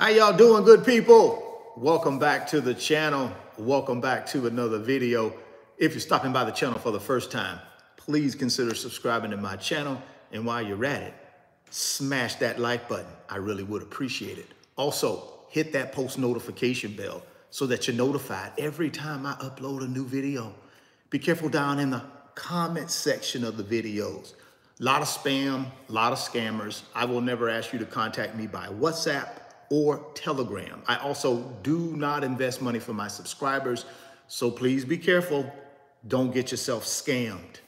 How y'all doing, good people? Welcome back to the channel. Welcome back to another video. If you're stopping by the channel for the first time, please consider subscribing to my channel. And while you're at it, smash that like button. I really would appreciate it. Also, hit that post notification bell so that you're notified every time I upload a new video. Be careful down in the comment section of the videos. A lot of spam, a lot of scammers. I will never ask you to contact me by WhatsApp or Telegram. I also do not invest money for my subscribers, so please be careful. Don't get yourself scammed.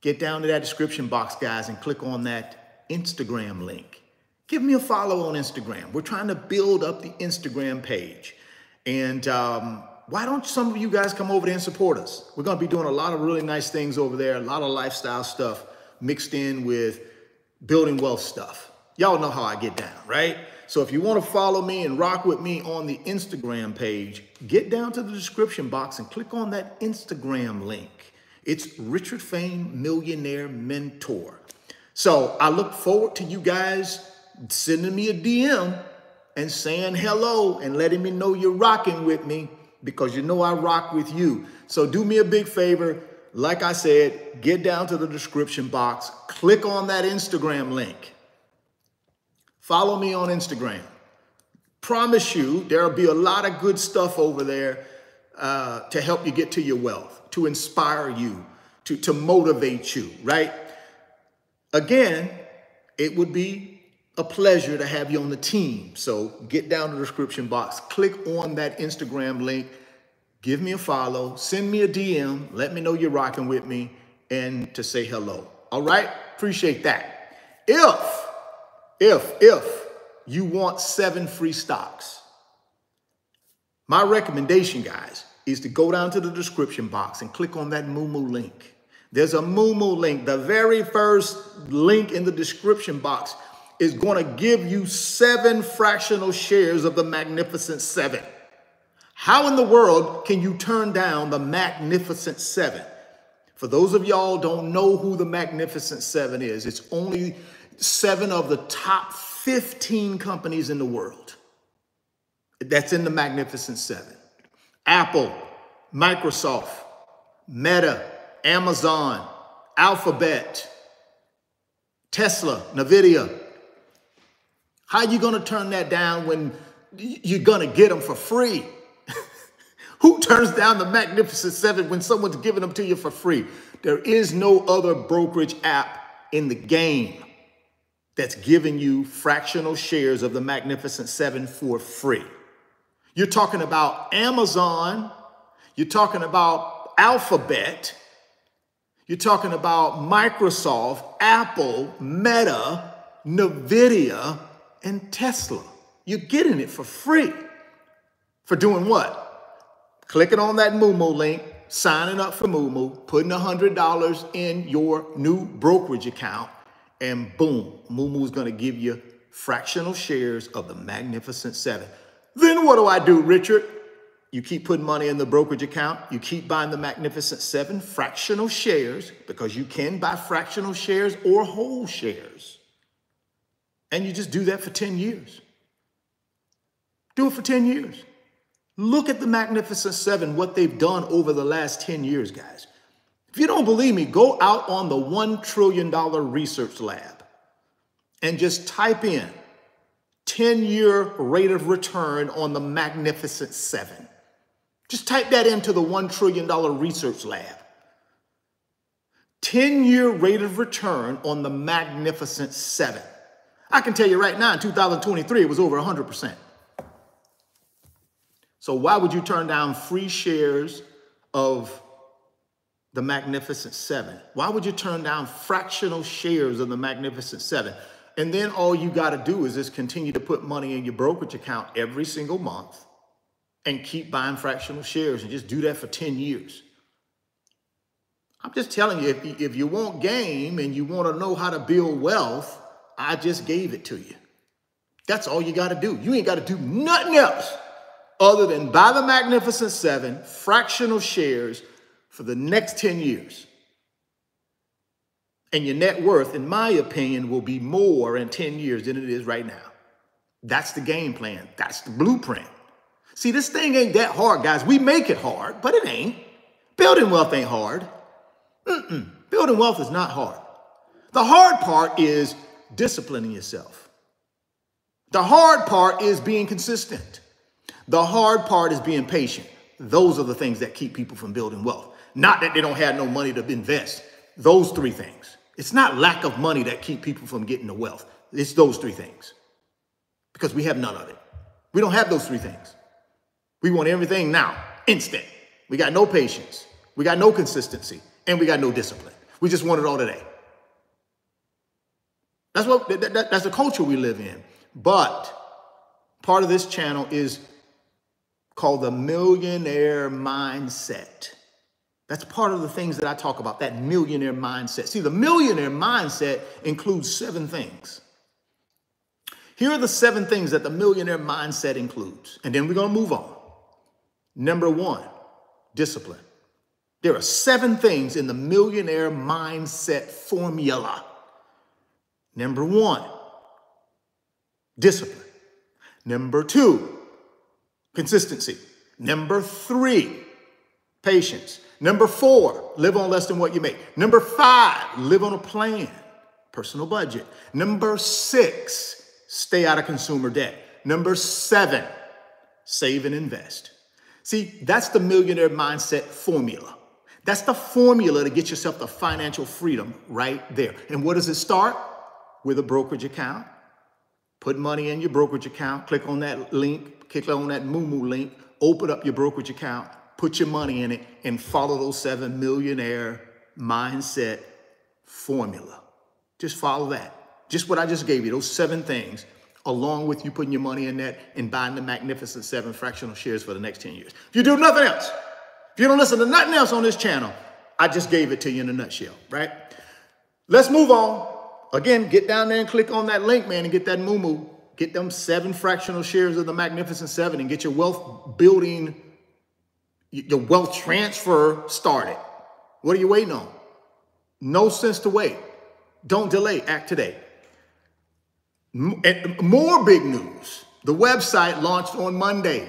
Get down to that description box, guys, and click on that Instagram link. Give me a follow on Instagram. We're trying to build up the Instagram page. And um, why don't some of you guys come over there and support us? We're going to be doing a lot of really nice things over there, a lot of lifestyle stuff mixed in with building wealth stuff. Y'all know how I get down, right? So if you want to follow me and rock with me on the Instagram page, get down to the description box and click on that Instagram link. It's Richard Fain Millionaire Mentor. So I look forward to you guys sending me a DM and saying hello and letting me know you're rocking with me because you know I rock with you. So do me a big favor. Like I said, get down to the description box, click on that Instagram link. Follow me on Instagram. Promise you, there'll be a lot of good stuff over there uh, to help you get to your wealth, to inspire you, to, to motivate you, right? Again, it would be a pleasure to have you on the team. So get down to the description box, click on that Instagram link, give me a follow, send me a DM, let me know you're rocking with me, and to say hello. All right? Appreciate that. If, if, if you want seven free stocks, my recommendation, guys, is to go down to the description box and click on that Moomoo link. There's a Moomoo link. The very first link in the description box is going to give you seven fractional shares of the Magnificent Seven. How in the world can you turn down the Magnificent Seven? For those of y'all don't know who the Magnificent Seven is, it's only seven of the top 15 companies in the world. That's in the Magnificent Seven. Apple, Microsoft, Meta, Amazon, Alphabet, Tesla, Nvidia. How you going to turn that down when you're going to get them for free? Who turns down the Magnificent Seven when someone's giving them to you for free? There is no other brokerage app in the game that's giving you fractional shares of the Magnificent Seven for free. You're talking about Amazon, you're talking about Alphabet, you're talking about Microsoft, Apple, Meta, NVIDIA, and Tesla. You're getting it for free. For doing what? Clicking on that Moomoo link, signing up for Moomoo, putting $100 in your new brokerage account, and boom, Moomoo's gonna give you fractional shares of the Magnificent Seven. Then what do I do, Richard? You keep putting money in the brokerage account. You keep buying the Magnificent Seven fractional shares because you can buy fractional shares or whole shares. And you just do that for 10 years. Do it for 10 years. Look at the Magnificent Seven, what they've done over the last 10 years, guys. If you don't believe me, go out on the $1 trillion research lab and just type in 10 year rate of return on the Magnificent Seven. Just type that into the $1 trillion research lab. 10 year rate of return on the Magnificent Seven. I can tell you right now, in 2023, it was over 100%. So, why would you turn down free shares of the Magnificent Seven? Why would you turn down fractional shares of the Magnificent Seven? And then all you got to do is just continue to put money in your brokerage account every single month and keep buying fractional shares and just do that for 10 years. I'm just telling you, if, if you want game and you want to know how to build wealth, I just gave it to you. That's all you got to do. You ain't got to do nothing else other than buy the Magnificent Seven fractional shares for the next 10 years. And your net worth, in my opinion, will be more in 10 years than it is right now. That's the game plan. That's the blueprint. See, this thing ain't that hard, guys. We make it hard, but it ain't. Building wealth ain't hard. Mm-mm. Building wealth is not hard. The hard part is disciplining yourself. The hard part is being consistent. The hard part is being patient. Those are the things that keep people from building wealth. Not that they don't have no money to invest. Those three things. It's not lack of money that keep people from getting the wealth. It's those three things. Because we have none of it. We don't have those three things. We want everything now, instant. We got no patience. We got no consistency. And we got no discipline. We just want it all today. That's what that, that, that's the culture we live in. But part of this channel is called the millionaire mindset. That's part of the things that I talk about, that millionaire mindset. See, the millionaire mindset includes seven things. Here are the seven things that the millionaire mindset includes. And then we're going to move on. Number one, discipline. There are seven things in the millionaire mindset formula. Number one, discipline. Number two, consistency. Number three, patience. Number four, live on less than what you make. Number five, live on a plan, personal budget. Number six, stay out of consumer debt. Number seven, save and invest. See, that's the millionaire mindset formula. That's the formula to get yourself the financial freedom right there. And where does it start? With a brokerage account. Put money in your brokerage account, click on that link, click on that Moomoo link, open up your brokerage account, put your money in it, and follow those seven millionaire mindset formula. Just follow that. Just what I just gave you, those seven things, along with you putting your money in that and buying the magnificent seven fractional shares for the next 10 years. If you do nothing else, if you don't listen to nothing else on this channel, I just gave it to you in a nutshell, right? Let's move on. Again, get down there and click on that link, man, and get that Moomoo. Get them seven fractional shares of the Magnificent Seven and get your wealth building, your wealth transfer started. What are you waiting on? No sense to wait. Don't delay. Act today. More big news. The website launched on Monday.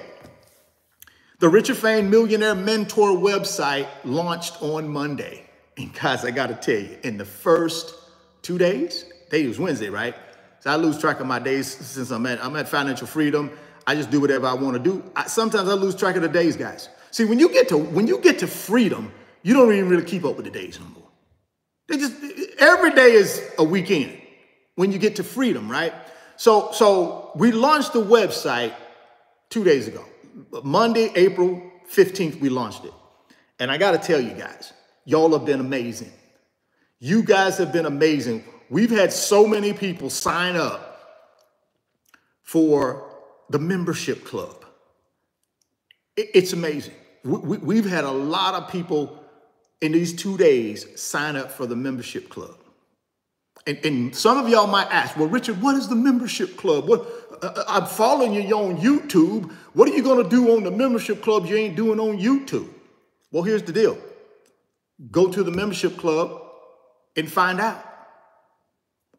The Richard Fain Millionaire Mentor website launched on Monday. And guys, I got to tell you, in the first two days, today was Wednesday, right? So I lose track of my days since I'm at, I'm at financial freedom. I just do whatever I want to do. I, sometimes I lose track of the days, guys. See, when you get to when you get to freedom, you don't even really keep up with the days no more. They just every day is a weekend when you get to freedom, right? So so we launched the website two days ago. Monday, April 15th, we launched it. And I got to tell you guys, y'all have been amazing. You guys have been amazing. We've had so many people sign up for the membership club. It's amazing. We've had a lot of people in these two days sign up for the membership club. And, and some of y'all might ask, well, Richard, what is the membership club? What, uh, uh, I'm following you on YouTube. What are you going to do on the membership club you ain't doing on YouTube? Well, here's the deal. Go to the membership club and find out.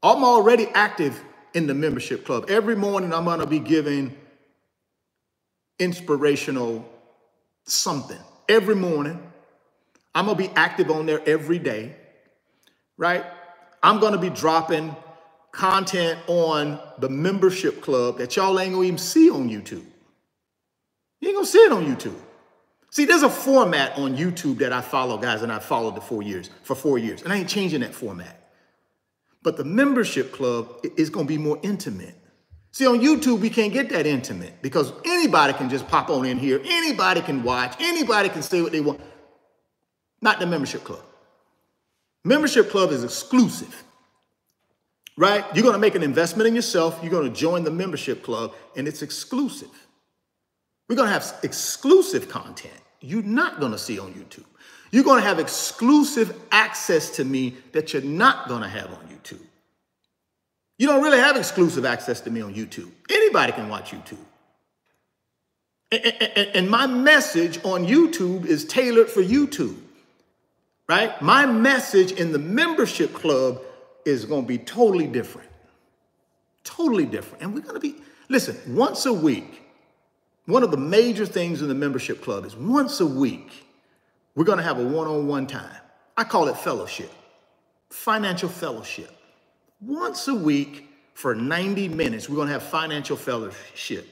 I'm already active in the membership club. Every morning I'm going to be giving inspirational something. Every morning. I'm going to be active on there every day, right? I'm going to be dropping content on the membership club that y'all ain't gonna even see on YouTube. You ain't gonna see it on YouTube. See, there's a format on YouTube that I follow, guys, and I followed it four years, for four years, and I ain't changing that format. But the membership club is gonna be more intimate. See, on YouTube, we can't get that intimate because anybody can just pop on in here. Anybody can watch. Anybody can say what they want. Not the membership club. Membership club is exclusive right? You're going to make an investment in yourself. You're going to join the membership club, and it's exclusive. We're going to have exclusive content you're not going to see on YouTube. You're going to have exclusive access to me that you're not going to have on YouTube. You don't really have exclusive access to me on YouTube. Anybody can watch YouTube. And my message on YouTube is tailored for YouTube, right? My message in the membership club is going to be totally different. Totally different. And we're going to be, Listen, once a week, one of the major things in the membership club is once a week, we're going to have a one on one time. I call it fellowship, financial fellowship. Once a week for 90 minutes, we're going to have financial fellowship.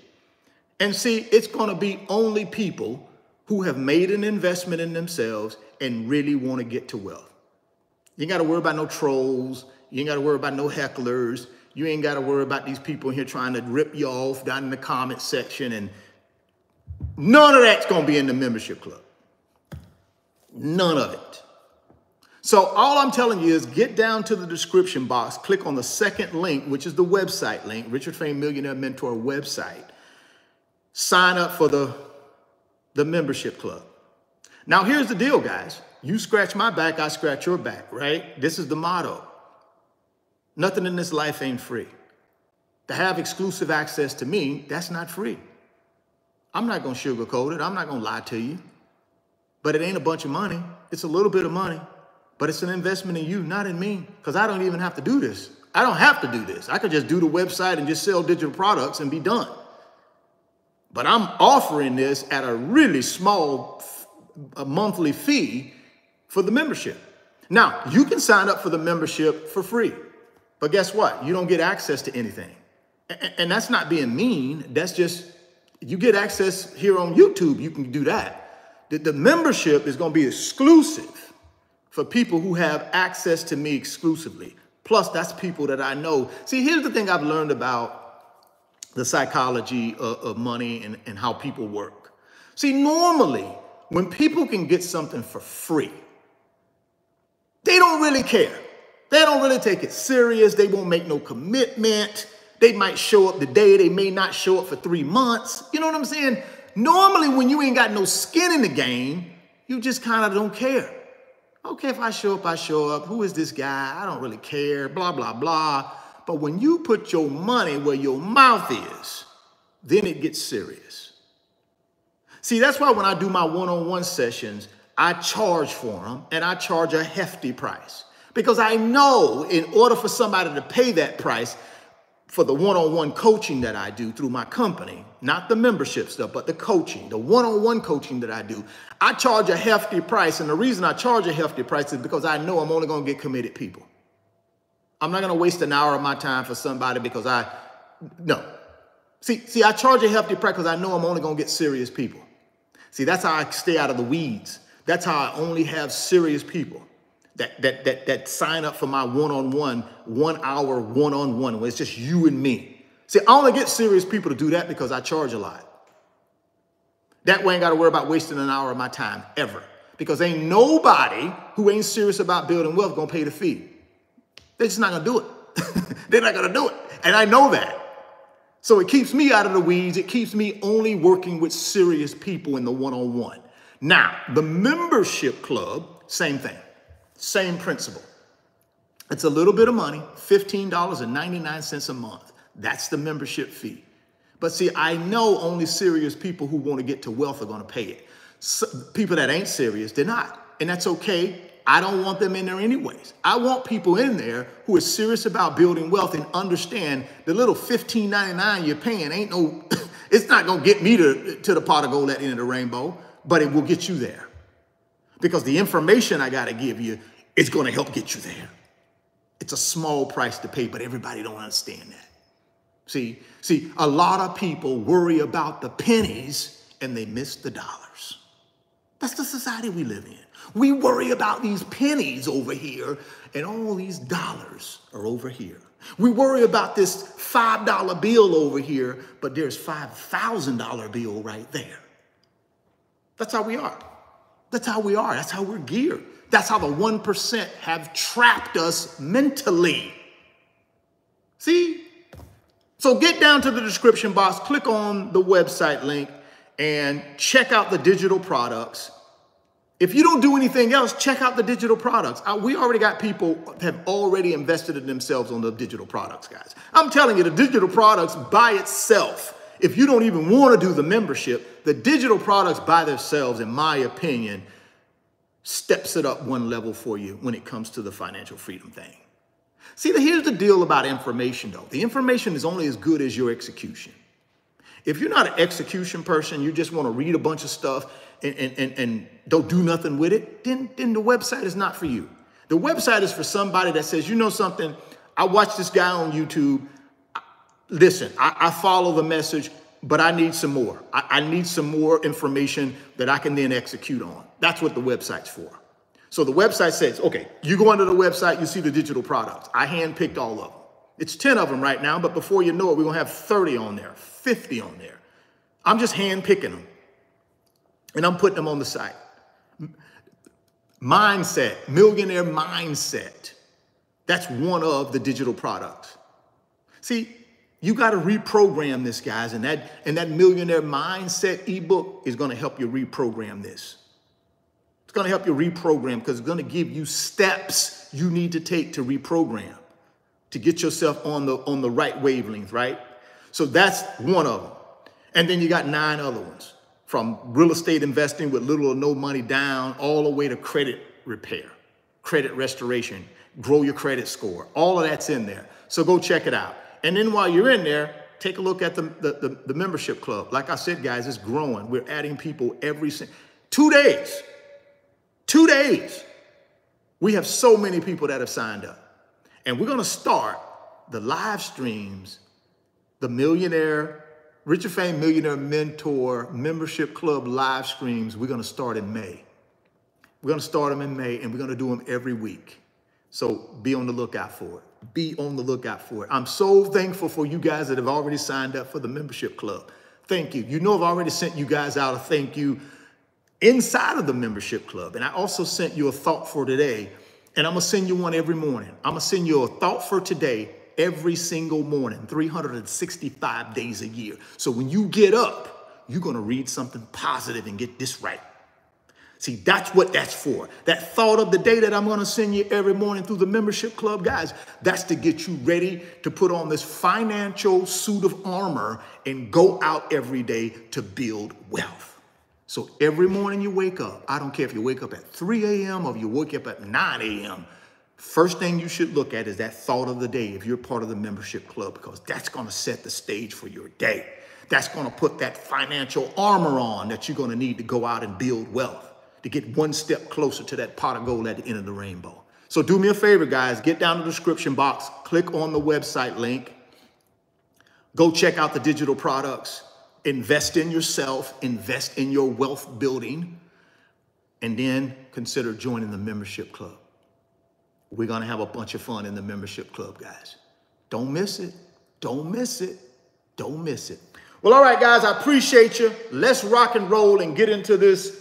And see, it's going to be only people who have made an investment in themselves and really want to get to wealth. You ain't got to worry about no trolls. You ain't got to worry about no hecklers. You ain't got to worry about these people here trying to rip you off down in the comment section. And none of that's going to be in the membership club. None of it. So all I'm telling you is get down to the description box, click on the second link, which is the website link, Richard Fain Millionaire Mentor website. Sign up for the, the membership club. Now here's the deal, guys. You scratch my back, I scratch your back, right? This is the motto. Nothing in this life ain't free. To have exclusive access to me, that's not free. I'm not going to sugarcoat it. I'm not going to lie to you. But it ain't a bunch of money. It's a little bit of money, but it's an investment in you, not in me, because I don't even have to do this. I don't have to do this. I could just do the website and just sell digital products and be done. But I'm offering this at a really small a monthly fee for the membership. Now, you can sign up for the membership for free. But guess what? You don't get access to anything. And that's not being mean. That's just, you get access here on YouTube, you can do that. The, membership is going to be exclusive for people who have access to me exclusively. Plus, that's people that I know. See, here's the thing I've learned about the psychology of, of money and, and how people work. See, normally, when people can get something for free, they don't really care. They don't really take it serious. They won't make no commitment. They might show up today. They may not show up for three months. You know what I'm saying? Normally, when you ain't got no skin in the game, you just kind of don't care. Okay, if I show up, I show up. Who is this guy? I don't really care. Blah, blah, blah. But when you put your money where your mouth is, then it gets serious. See, that's why when I do my one on one sessions, I charge for them and I charge a hefty price. Because I know in order for somebody to pay that price for the one on one coaching that I do through my company, not the membership stuff, but the coaching, the one on one coaching that I do, I charge a hefty price. And the reason I charge a hefty price is because I know I'm only going to get committed people. I'm not going to waste an hour of my time for somebody because I, no. See, see, I charge a hefty price because I know I'm only going to get serious people. See, that's how I stay out of the weeds. That's how I only have serious people that that that that sign up for my one-on-one, one hour one-on-one, where it's just you and me. See, I only get serious people to do that because I charge a lot. That way I ain't gotta worry about wasting an hour of my time ever. Because ain't nobody who ain't serious about building wealth gonna pay the fee. They're just not gonna do it. They're not gonna do it. And I know that. So it keeps me out of the weeds. It keeps me only working with serious people in the one-on-one. Now, the membership club, same thing. Same principle. It's a little bit of money, $15.99 a month. That's the membership fee. But see, I know only serious people who want to get to wealth are going to pay it. So, people that ain't serious, they're not. And that's okay. I don't want them in there anyways. I want people in there who are serious about building wealth and understand the little $15.99 you're paying ain't no, it's not going to get me to, to the pot of gold at the end of the rainbow, but it will get you there. Because the information I got to give you it's going to help get you there. It's a small price to pay, but everybody don't understand that. See, see, a lot of people worry about the pennies and they miss the dollars. That's the society we live in. We worry about these pennies over here and all these dollars are over here. We worry about this $5 bill over here, but there's $5,000 bill right there. That's how we are. That's how we are. That's how we're geared. That's how the 1% have trapped us mentally. See? So get down to the description box, click on the website link, and check out the digital products. If you don't do anything else, check out the digital products. We already got people have already invested in themselves on the digital products, guys. I'm telling you, the digital products by itself, if you don't even want to do the membership, the digital products by themselves, in my opinion, steps it up one level for you when it comes to the financial freedom thing. See, here's the deal about information though. The information is only as good as your execution. If you're not an execution person, you just want to read a bunch of stuff and, and, and, and don't do nothing with it, then, then the website is not for you. The website is for somebody that says, you know something, I watched this guy on YouTube. Listen, I, I follow the message, but I need some more. I, I need some more information that I can then execute on. That's what the website's for. So the website says, okay, you go onto the website, you see the digital products. I handpicked all of them. It's 10 of them right now, but before you know it, we're gonna have 30 on there, 50 on there. I'm just handpicking them and I'm putting them on the site. Mindset, millionaire mindset. That's one of the digital products. See, you got to reprogram this, guys, and that and that millionaire mindset ebook is going to help you reprogram this. It's going to help you reprogram because it's going to give you steps you need to take to reprogram to get yourself on the on the right wavelength, right? So that's one of them. And then you got nine other ones from real estate investing with little or no money down, all the way to credit repair, credit restoration, grow your credit score. All of that's in there. So go check it out. And then while you're in there, take a look at the, the, the, the membership club. Like I said, guys, it's growing. We're adding people every single, two days. Two days. We have so many people that have signed up. And we're going to start the live streams, the millionaire Richard Fain Millionaire Mentor Membership Club live streams, we're going to start in May. We're going to start them in May and we're going to do them every week. So be on the lookout for it. Be on the lookout for it. I'm so thankful for you guys that have already signed up for the membership club. Thank you. You know, I've already sent you guys out a thank you inside of the membership club. And I also sent you a thought for today. And I'm going to send you one every morning. I'm going to send you a thought for today every single morning, 365 days a year. So when you get up, you're going to read something positive and get this right. See, that's what that's for. That thought of the day that I'm going to send you every morning through the membership club, guys, that's to get you ready to put on this financial suit of armor and go out every day to build wealth. So every morning you wake up, I don't care if you wake up at 3 a.m. or you wake up at 9 a.m., First thing you should look at is that thought of the day if you're part of the membership club, because that's going to set the stage for your day. That's going to put that financial armor on that you're going to need to go out and build wealth, to get one step closer to that pot of gold at the end of the rainbow. So do me a favor, guys, get down to the description box, click on the website link, go check out the digital products, invest in yourself, invest in your wealth building, and then consider joining the membership club. We're going to have a bunch of fun in the membership club, guys. Don't miss it. Don't miss it. Don't miss it. Well, all right, guys, I appreciate you. Let's rock and roll and get into this.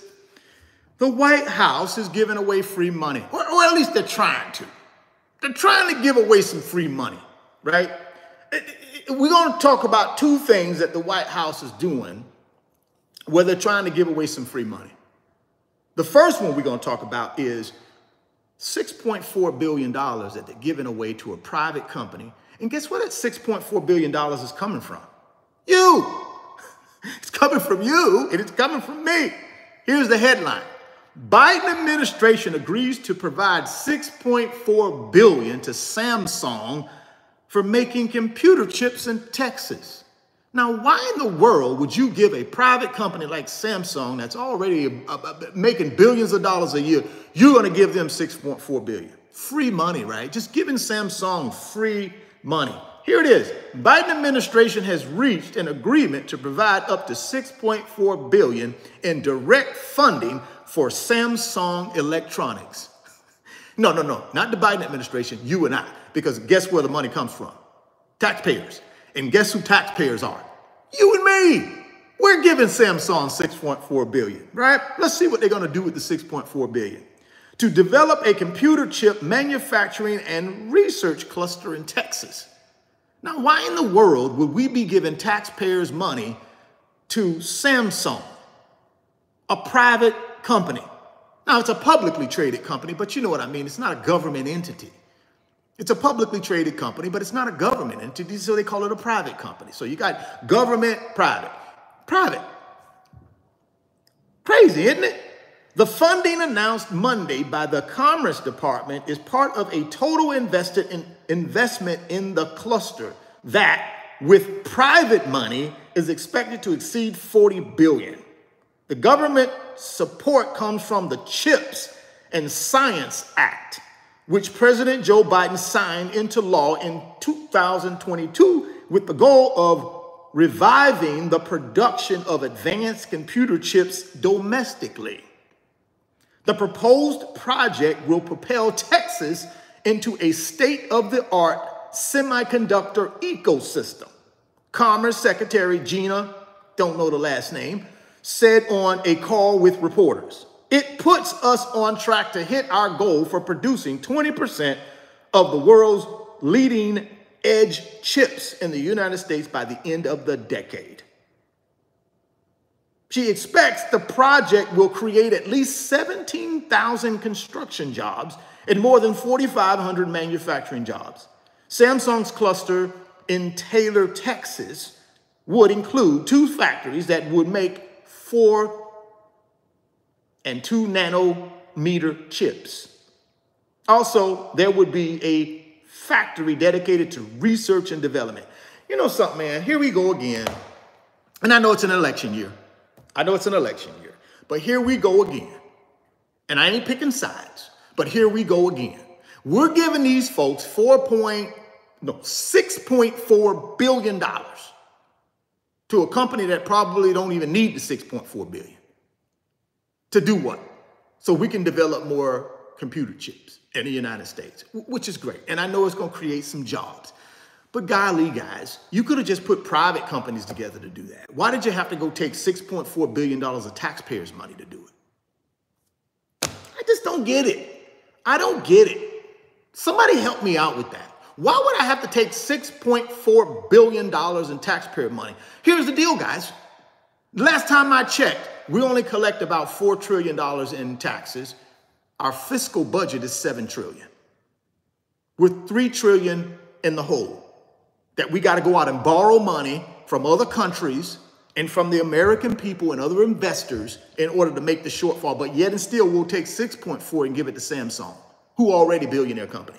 The White House is giving away free money, or, or at least they're trying to. They're trying to give away some free money, right? We're going to talk about two things that the White House is doing where they're trying to give away some free money. The first one we're going to talk about is $6.4 billion that they're giving away to a private company. And guess where that $6.4 billion is coming from? You. It's coming from you and it's coming from me. Here's the headline. Biden administration agrees to provide 6.4 billion to Samsung for making computer chips in Texas. Now, why in the world would you give a private company like Samsung that's already uh, uh, making billions of dollars a year, you're going to give them 6.4 billion? Free money, right? Just giving Samsung free money. Here it is. Biden administration has reached an agreement to provide up to 6.4 billion in direct funding for Samsung Electronics. no, no, no, not the Biden administration, you and I, because guess where the money comes from? Taxpayers. And guess who taxpayers are? You and me. We're giving Samsung 6.4 billion, right? Let's see what they're going to do with the 6.4 billion. To develop a computer chip manufacturing and research cluster in Texas. Now, why in the world would we be giving taxpayers money to Samsung, a private company? Now, it's a publicly traded company, but you know what I mean. It's not a government entity. It's a publicly traded company, but it's not a government entity, so they call it a private company. So you got government, private. Private. Crazy, isn't it? The funding announced Monday by the Commerce Department is part of a total invested in investment in the cluster that with private money is expected to exceed 40 billion. The government support comes from the CHIPS and Science Act, which President Joe Biden signed into law in 2022 with the goal of reviving the production of advanced computer chips domestically. The proposed project will propel Texas into a state of the art semiconductor ecosystem. Commerce Secretary Gina, don't know the last name, said on a call with reporters. It puts us on track to hit our goal for producing 20% of the world's leading edge chips in the United States by the end of the decade. She expects the project will create at least 17,000 construction jobs and more than 4,500 manufacturing jobs. Samsung's cluster in Taylor, Texas would include two factories that would make four and two nanometer chips. Also, there would be a factory dedicated to research and development. You know something, man? Here we go again. And I know it's an election year. I know it's an election year. But here we go again. And I ain't picking sides, but here we go again. We're giving these folks 4 point, no, $6.4 billion to a company that probably don't even need the 6.4 billion. To do what? So we can develop more computer chips in the United States, which is great. And I know it's going to create some jobs. But golly, guys, you could have just put private companies together to do that. Why did you have to go take $6.4 billion of taxpayers' money to do it? I just don't get it. I don't get it. Somebody help me out with that. Why would I have to take $6.4 billion in taxpayer money? Here's the deal, guys. Last time I checked, we only collect about $4 trillion in taxes. Our fiscal budget is 7 trillion. We're 3 trillion in the hole. That we got to go out and borrow money from other countries and from the American people and other investors in order to make the shortfall. But yet and still, we'll take 6.4 and give it to Samsung, who already billionaire company.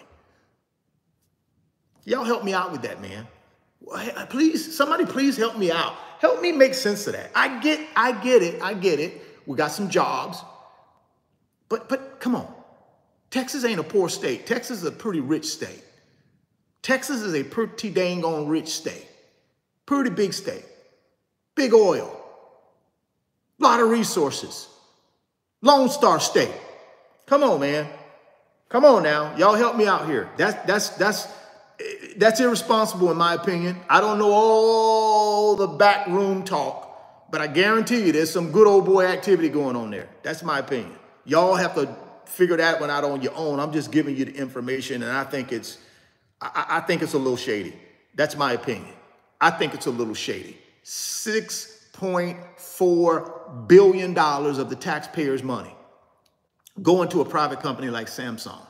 Y'all help me out with that, man. Please, somebody please help me out. Help me make sense of that. I get, I get it, I get it. We got some jobs. But but come on. Texas ain't a poor state. Texas is a pretty rich state. Texas is a pretty dang on rich state. Pretty big state. Big oil. A lot of resources. Lone Star State. Come on, man. Come on now. Y'all help me out here. That's that's that's that's irresponsible in my opinion. I don't know all the backroom talk, but I guarantee you there's some good old boy activity going on there. That's my opinion. Y'all have to figure that one out on your own. I'm just giving you the information, and I think it's, I, I think it's a little shady. That's my opinion. I think it's a little shady. $6.4 billion of the taxpayers' money going to a private company like Samsung.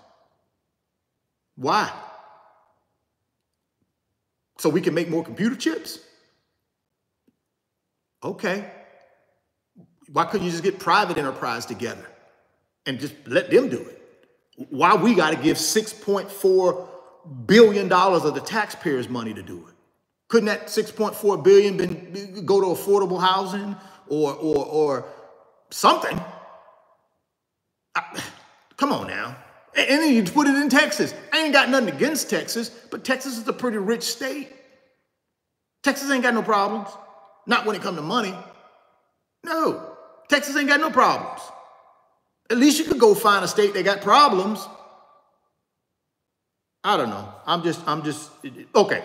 Why? So we can make more computer chips? Okay. Why couldn't you just get private enterprise together? and just let them do it. Why we got to give $6.4 billion of the taxpayers' money to do it? Couldn't that 6.4 billion been go to affordable housing or or or something? I, come on now. And then you put it in Texas. I ain't got nothing against Texas, but Texas is a pretty rich state. Texas ain't got no problems. Not when it come to money. No, Texas ain't got no problems. At least you could go find a state that got problems. I don't know. I'm just, I'm just, okay.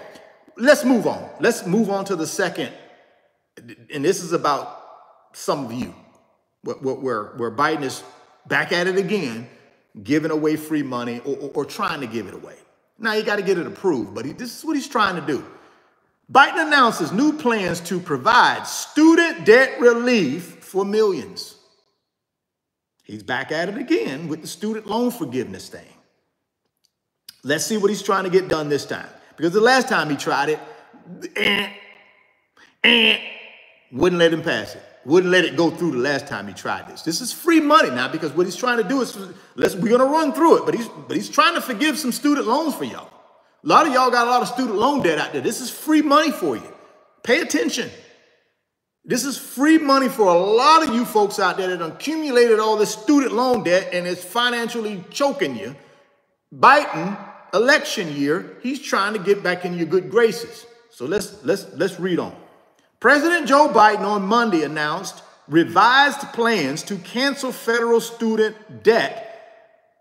Let's move on. Let's move on to the second. And this is about some of you, where, where, where Biden is back at it again, giving away free money or, or, or trying to give it away. Now you got to get it approved, but he, this is what he's trying to do. Biden announces new plans to provide student debt relief for millions. He's back at it again with the student loan forgiveness thing. Let's see what he's trying to get done this time. Because the last time he tried it, eh, eh, wouldn't let him pass it. Wouldn't let it go through the last time he tried this. This is free money now because what he's trying to do is let's we're gonna run through it, but he's but he's trying to forgive some student loans for y'all. A lot of y'all got a lot of student loan debt out there. This is free money for you. Pay attention. This is free money for a lot of you folks out there that accumulated all this student loan debt and is financially choking you. Biden, election year, he's trying to get back in your good graces. So let's let's let's read on. President Joe Biden on Monday announced revised plans to cancel federal student debt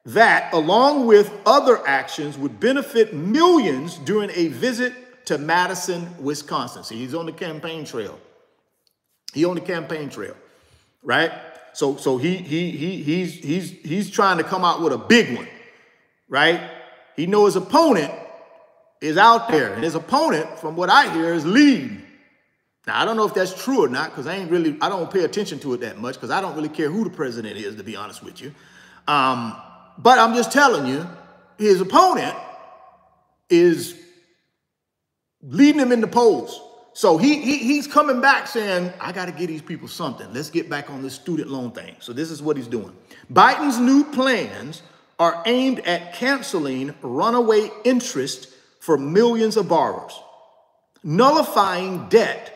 that, along with other actions, would benefit millions during a visit to Madison, Wisconsin. See, he's on the campaign trail. He on the campaign trail, right? So, so he he he he's he's he's trying to come out with a big one, right? He know his opponent is out there, and his opponent, from what I hear, is lead. Now, I don't know if that's true or not, because I ain't really, I don't pay attention to it that much, because I don't really care who the president is, to be honest with you. Um, but I'm just telling you, his opponent is leading him in the polls. So he, he he's coming back saying, I got to get these people something. Let's get back on this student loan thing. So this is what he's doing. Biden's new plans are aimed at canceling runaway interest for millions of borrowers, nullifying debt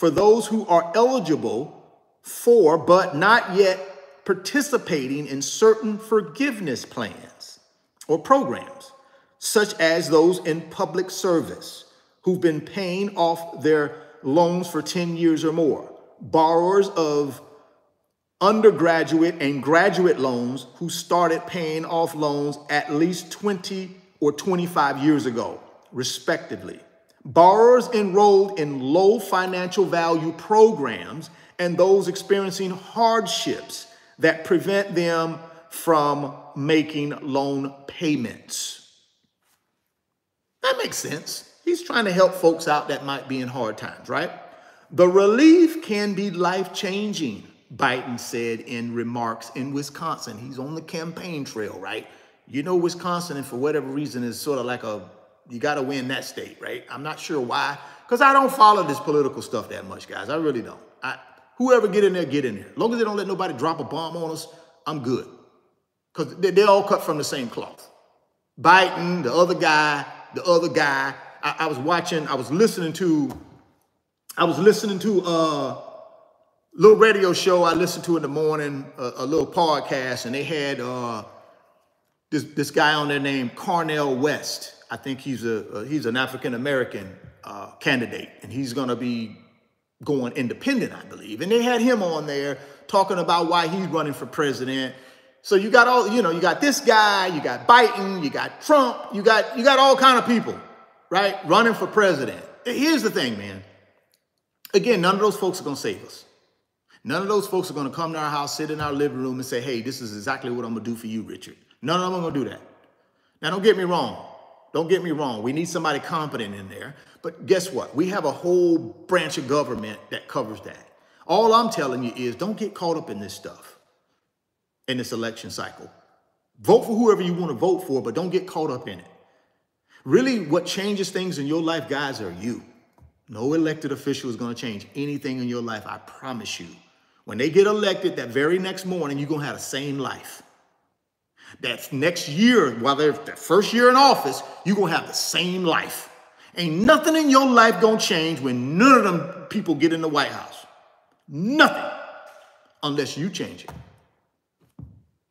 for those who are eligible for but not yet participating in certain forgiveness plans or programs, such as those in public service who've been paying off their loans for 10 years or more, borrowers of undergraduate and graduate loans who started paying off loans at least 20 or 25 years ago, respectively. Borrowers enrolled in low financial value programs and those experiencing hardships that prevent them from making loan payments. That makes sense. He's trying to help folks out that might be in hard times, right? The relief can be life changing, Biden said in remarks in Wisconsin. He's on the campaign trail, right? You know, Wisconsin, and for whatever reason, is sort of like a you got to win that state, right? I'm not sure why, because I don't follow this political stuff that much, guys. I really don't. I, Whoever get in there, get in there. As long as they don't let nobody drop a bomb on us, I'm good. Because they, are all cut from the same cloth. Biden, the other guy, the other guy. I, I was watching, I was listening to, I was listening to a little radio show I listened to in the morning, a, a little podcast, and they had uh, this, this guy on there named Cornel West. I think he's a, a he's an African American uh, candidate, and he's going to be going independent, I believe. And they had him on there talking about why he's running for president. So you got all, you know, you got this guy, you got Biden, you got Trump, you got you got all kind of people, right, running for president. Here's the thing, man. Again, none of those folks are gonna save us. None of those folks are gonna come to our house, sit in our living room, and say, hey, this is exactly what I'm gonna do for you, Richard. None of them are gonna do that. Now, don't get me wrong. Don't get me wrong. We need somebody competent in there. But guess what? We have a whole branch of government that covers that. All I'm telling you is don't get caught up in this stuff in this election cycle. Vote for whoever you want to vote for, but don't get caught up in it. Really, what changes things in your life, guys, are you. No elected official is going to change anything in your life, I promise you. When they get elected, that very next morning, you're going to have the same life. That next year, while they're the first year in office, you're going to have the same life. Ain't nothing in your life going to change when none of them people get in the White House. Nothing. Unless you change it.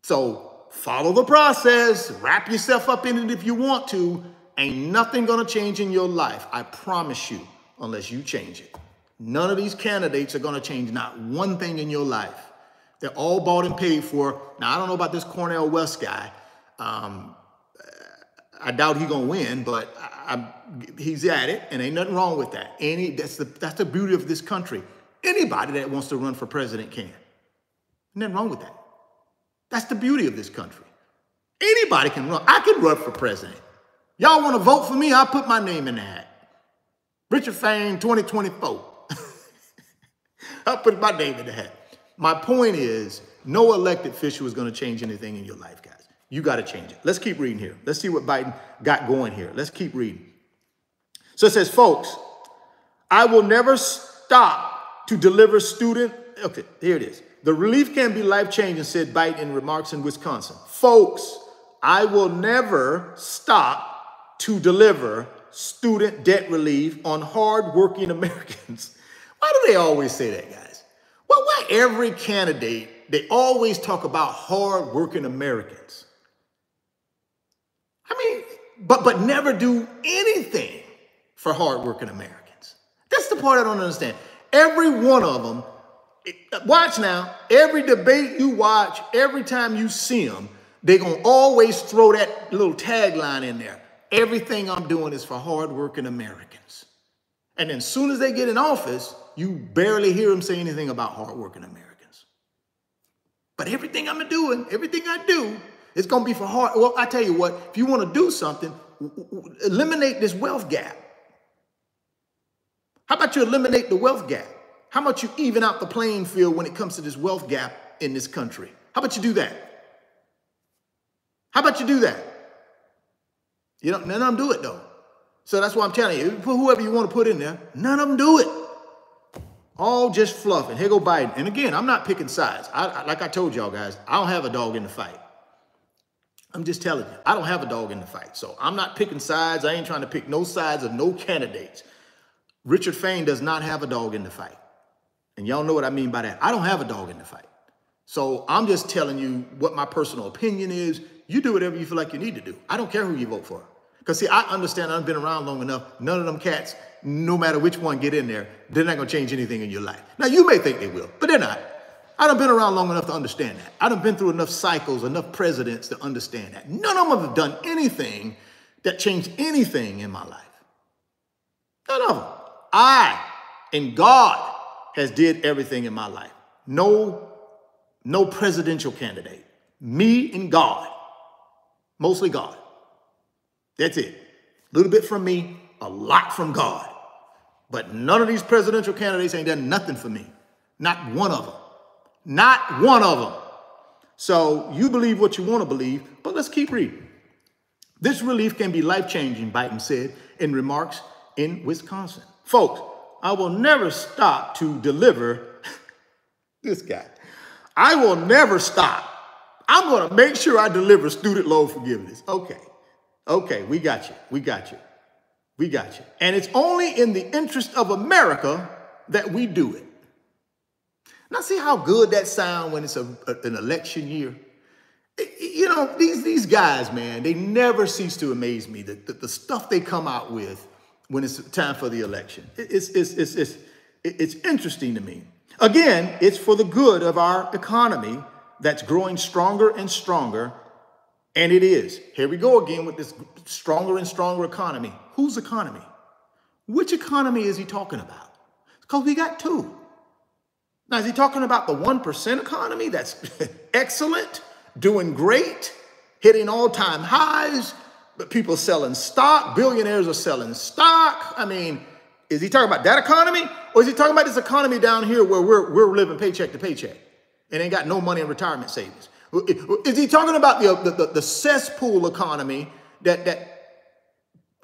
So follow the process, wrap yourself up in it if you want to. Ain't nothing going to change in your life. I promise you, unless you change it. None of these candidates are going to change not one thing in your life. They're all bought and paid for. Now, I don't know about this Cornel West guy. Um, I doubt he's gonna win, but I, I, he's at it, and ain't nothing wrong with that. Any that's the that's the beauty of this country. Anybody that wants to run for president can. Nothing wrong with that. That's the beauty of this country. Anybody can run. I can run for president. Y'all want to vote for me? I'll put my name in the hat. Richard Fain 2024. I'll put my name in the hat. My point is, no elected official is going to change anything in your life, guys. You got to change it. Let's keep reading here. Let's see what Biden got going here. Let's keep reading. So it says, folks, I will never stop to deliver student. Okay, here it is. The relief can be life changing, said Biden in remarks in Wisconsin. Folks, I will never stop to deliver student debt relief on hardworking Americans. Why do they always say that, guys? Well, why every candidate, they always talk about hardworking Americans? I mean, but but never do anything for hardworking Americans. That's the part I don't understand. Every one of them, watch now, every debate you watch, every time you see them, they're going to always throw that little tagline in there. Everything I'm doing is for hardworking Americans. And then as soon as they get in office, you barely hear them say anything about hardworking Americans. But everything I'm doing, everything I do, it's going to be for hard. Well, I tell you what, if you want to do something, eliminate this wealth gap. How about you eliminate the wealth gap? How about you even out the playing field when it comes to this wealth gap in this country? How about you do that? How about you do that? You know, none of them do it though. So that's why I'm telling you, put whoever you want to put in there, none of them do it. All just fluff. And here go Biden. And again, I'm not picking sides. I, I, like I told y'all guys, I don't have a dog in the fight. I'm just telling you, I don't have a dog in the fight. So I'm not picking sides. I ain't trying to pick no sides of no candidates. Richard Fain does not have a dog in the fight. And y'all know what I mean by that. I don't have a dog in the fight. So I'm just telling you what my personal opinion is. You do whatever you feel like you need to do. I don't care who you vote for. Because see, I understand I've been around long enough. None of them cats, no matter which one get in there, they're not gonna change anything in your life. Now you may think they will, but they're not. I done been around long enough to understand that. I done been through enough cycles, enough presidents to understand that. None of them have done anything that changed anything in my life. None of them. I and God has did everything in my life. No, no presidential candidate. Me and God. Mostly God. That's it. A little bit from me, a lot from God. But none of these presidential candidates ain't done nothing for me. Not one of them. Not one of them. So you believe what you want to believe, but let's keep reading. This relief can be life changing, Biden said in remarks in Wisconsin. Folks, I will never stop to deliver this guy. I will never stop. I'm going to make sure I deliver student loan forgiveness. Okay. Okay, we got you. We got you. We got you. And it's only in the interest of America that we do it. Now, see how good that sound when it's a, a, an election year? You know, these, these guys, man, they never cease to amaze me. The, the, the stuff they come out with when it's time for the election. It's, it's, it's, it's, it's interesting to me. Again, it's for the good of our economy that's growing stronger and stronger. And it is. Here we go again with this stronger and stronger economy. Whose economy? Which economy is he talking about? Because we got two. Now, is he talking about the 1% economy that's excellent, doing great, hitting all time highs, but people selling stock, billionaires are selling stock. I mean, is he talking about that economy? Or is he talking about this economy down here where we're, we're living paycheck to paycheck and ain't got no money in retirement savings? Is he talking about the, the, the cesspool economy that, that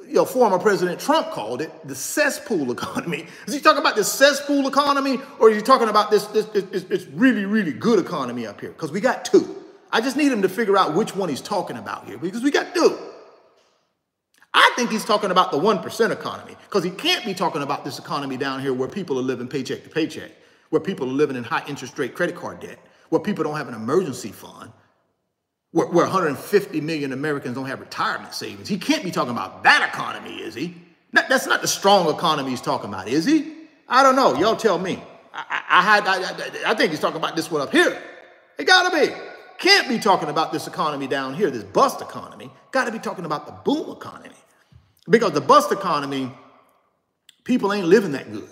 you know, former President Trump called it the cesspool economy. Is he talking about the cesspool economy or is he talking about this, this, this, this really, really good economy up here? Because we got two. I just need him to figure out which one he's talking about here because we got two. I think he's talking about the 1% economy because he can't be talking about this economy down here where people are living paycheck to paycheck, where people are living in high interest rate credit card debt, where people don't have an emergency fund, where, where 150 million Americans don't have retirement savings. He can't be talking about that economy, is he? That, that's not the strong economy he's talking about, is he? I don't know. Y'all tell me. I, I, I, I think he's talking about this one up here. It gotta be. Can't be talking about this economy down here, this bust economy. Gotta be talking about the boom economy. Because the bust economy, people ain't living that good.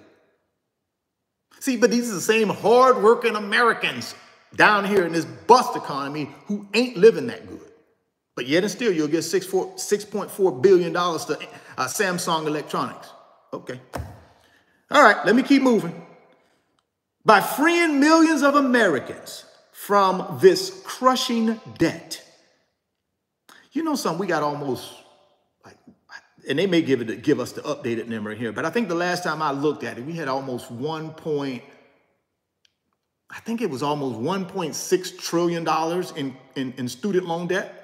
See, but these are the same hardworking Americans down here in this bust economy who ain't living that good. But yet and still, you'll get $6.4 billion to uh, Samsung Electronics. Okay. All right, let me keep moving. By freeing millions of Americans from this crushing debt. You know something, we got almost and they may give it give us the updated number here, but I think the last time I looked at it, we had almost one point, I think it was almost $1.6 trillion in, in, in student loan debt.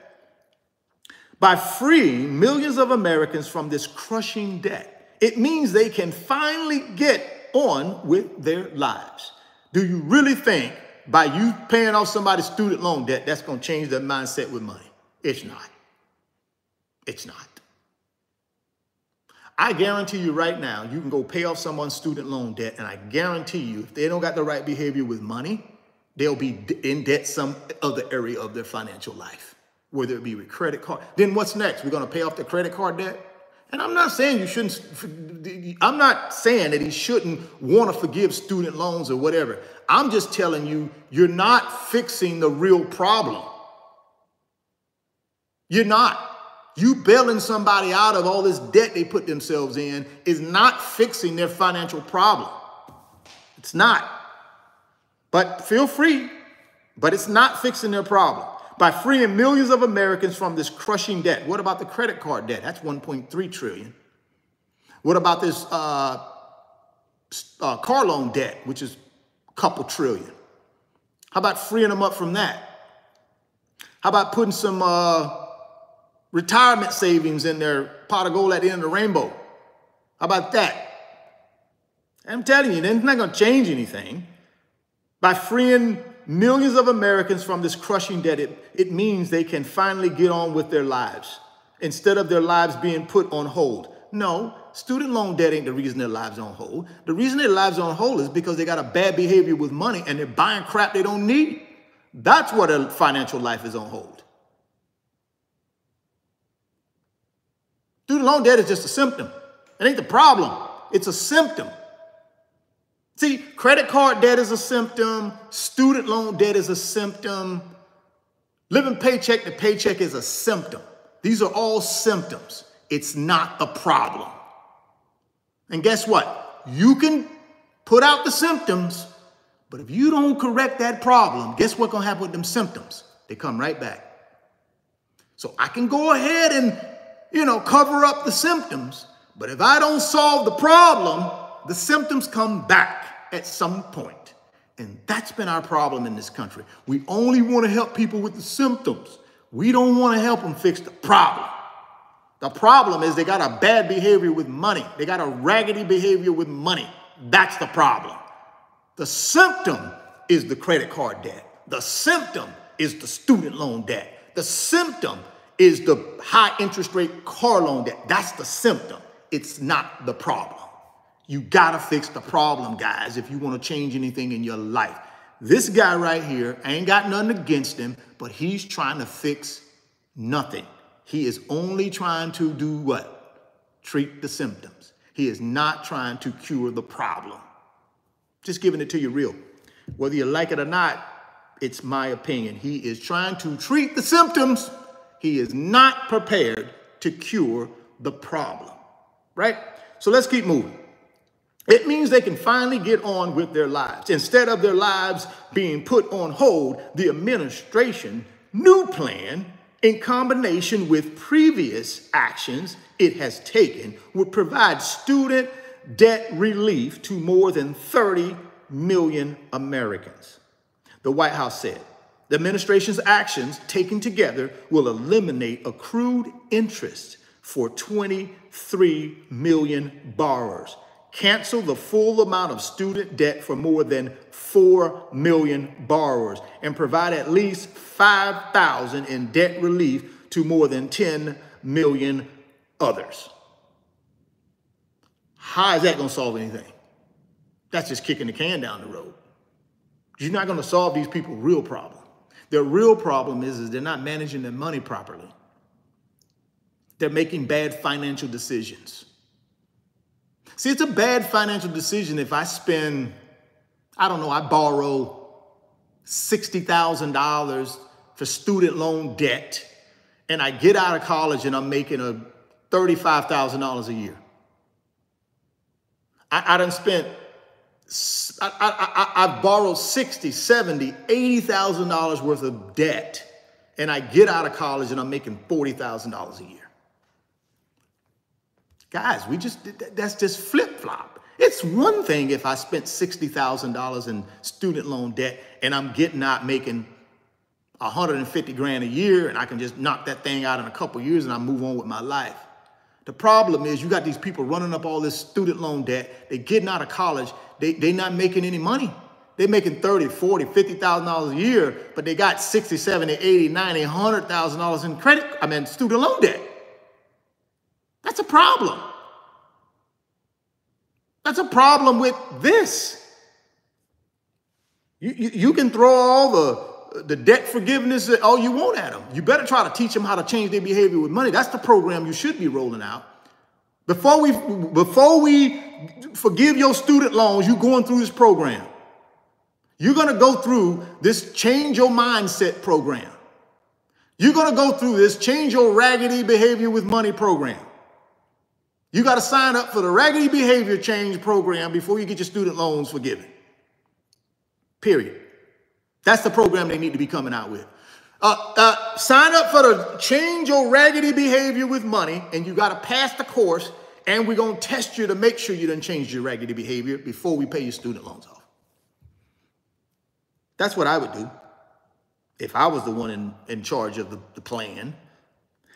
By freeing millions of Americans from this crushing debt, it means they can finally get on with their lives. Do you really think by you paying off somebody's student loan debt, that's going to change their mindset with money? It's not. It's not. I guarantee you right now, you can go pay off someone's student loan debt, and I guarantee you, if they don't got the right behavior with money, they'll be in debt some other area of their financial life, whether it be with credit card. Then what's next? We're going to pay off the credit card debt? And I'm not saying you shouldn't, I'm not saying that he shouldn't want to forgive student loans or whatever. I'm just telling you, you're not fixing the real problem. You're not. You bailing somebody out of all this debt they put themselves in is not fixing their financial problem. It's not. But feel free, but it's not fixing their problem. By freeing millions of Americans from this crushing debt. What about the credit card debt? That's 1.3 trillion. What about this uh, uh, car loan debt, which is a couple trillion? How about freeing them up from that? How about putting some uh, retirement savings in their pot of gold at the end of the rainbow. How about that? I'm telling you, it's not going to change anything. By freeing millions of Americans from this crushing debt, it, it means they can finally get on with their lives instead of their lives being put on hold. No, student loan debt ain't the reason their lives on hold. The reason their lives on hold is because they got a bad behavior with money and they're buying crap they don't need. That's what a financial life is on hold. Student loan debt is just a symptom. It ain't the problem. It's a symptom. See, credit card debt is a symptom. Student loan debt is a symptom. Living paycheck to paycheck is a symptom. These are all symptoms. It's not the problem. And guess what? You can put out the symptoms, but if you don't correct that problem, guess what's going to happen with them symptoms? They come right back. So I can go ahead and you know, cover up the symptoms. But if I don't solve the problem, the symptoms come back at some point. And that's been our problem in this country. We only want to help people with the symptoms. We don't want to help them fix the problem. The problem is they got a bad behavior with money. They got a raggedy behavior with money. That's the problem. The symptom is the credit card debt. The symptom is the student loan debt. The symptom is the high interest rate car loan debt. That's the symptom. It's not the problem. You gotta fix the problem, guys, if you wanna change anything in your life. This guy right here, ain't got nothing against him, but he's trying to fix nothing. He is only trying to do what? Treat the symptoms. He is not trying to cure the problem. Just giving it to you real. Whether you like it or not, it's my opinion. He is trying to treat the symptoms he is not prepared to cure the problem, right? So let's keep moving. It means they can finally get on with their lives. Instead of their lives being put on hold, the administration new plan in combination with previous actions it has taken would provide student debt relief to more than 30 million Americans. The White House said, the administration's actions taken together will eliminate accrued interest for 23 million borrowers, cancel the full amount of student debt for more than 4 million borrowers, and provide at least 5,000 in debt relief to more than 10 million others. How is that going to solve anything? That's just kicking the can down the road. You're not going to solve these people's real problem. Their real problem is, is they're not managing their money properly. They're making bad financial decisions. See, it's a bad financial decision if I spend, I don't know, I borrow $60,000 for student loan debt and I get out of college and I'm making a $35,000 a year. I, I done spent I, have borrowed 60, 70, $80,000 worth of debt, and I get out of college and I'm making $40,000 a year. Guys, we just, that's just flip flop. It's one thing if I spent $60,000 in student loan debt and I'm getting out making 150 grand a year and I can just knock that thing out in a couple years and I move on with my life. The problem is you got these people running up all this student loan debt. They're getting out of college. They, they not making any money. They're making 30, 40, $50,000 a year, but they got 60, 70, 80, 90, $100,000 in credit, I mean, student loan debt. That's a problem. That's a problem with this. You, you, you can throw all the, the debt forgiveness all you want at them. You better try to teach them how to change their behavior with money. That's the program you should be rolling out. Before we, before we forgive your student loans, you're going through this program. You're going to go through this change your mindset program. You're going to go through this change your raggedy behavior with money program. You got to sign up for the raggedy behavior change program before you get your student loans forgiven. Period. That's the program they need to be coming out with. Uh, uh, sign up for the change your raggedy behavior with money, and you got to pass the course, and we're going to test you to make sure you didn't change your raggedy behavior before we pay your student loans off. That's what I would do if I was the one in, in charge of the, the plan.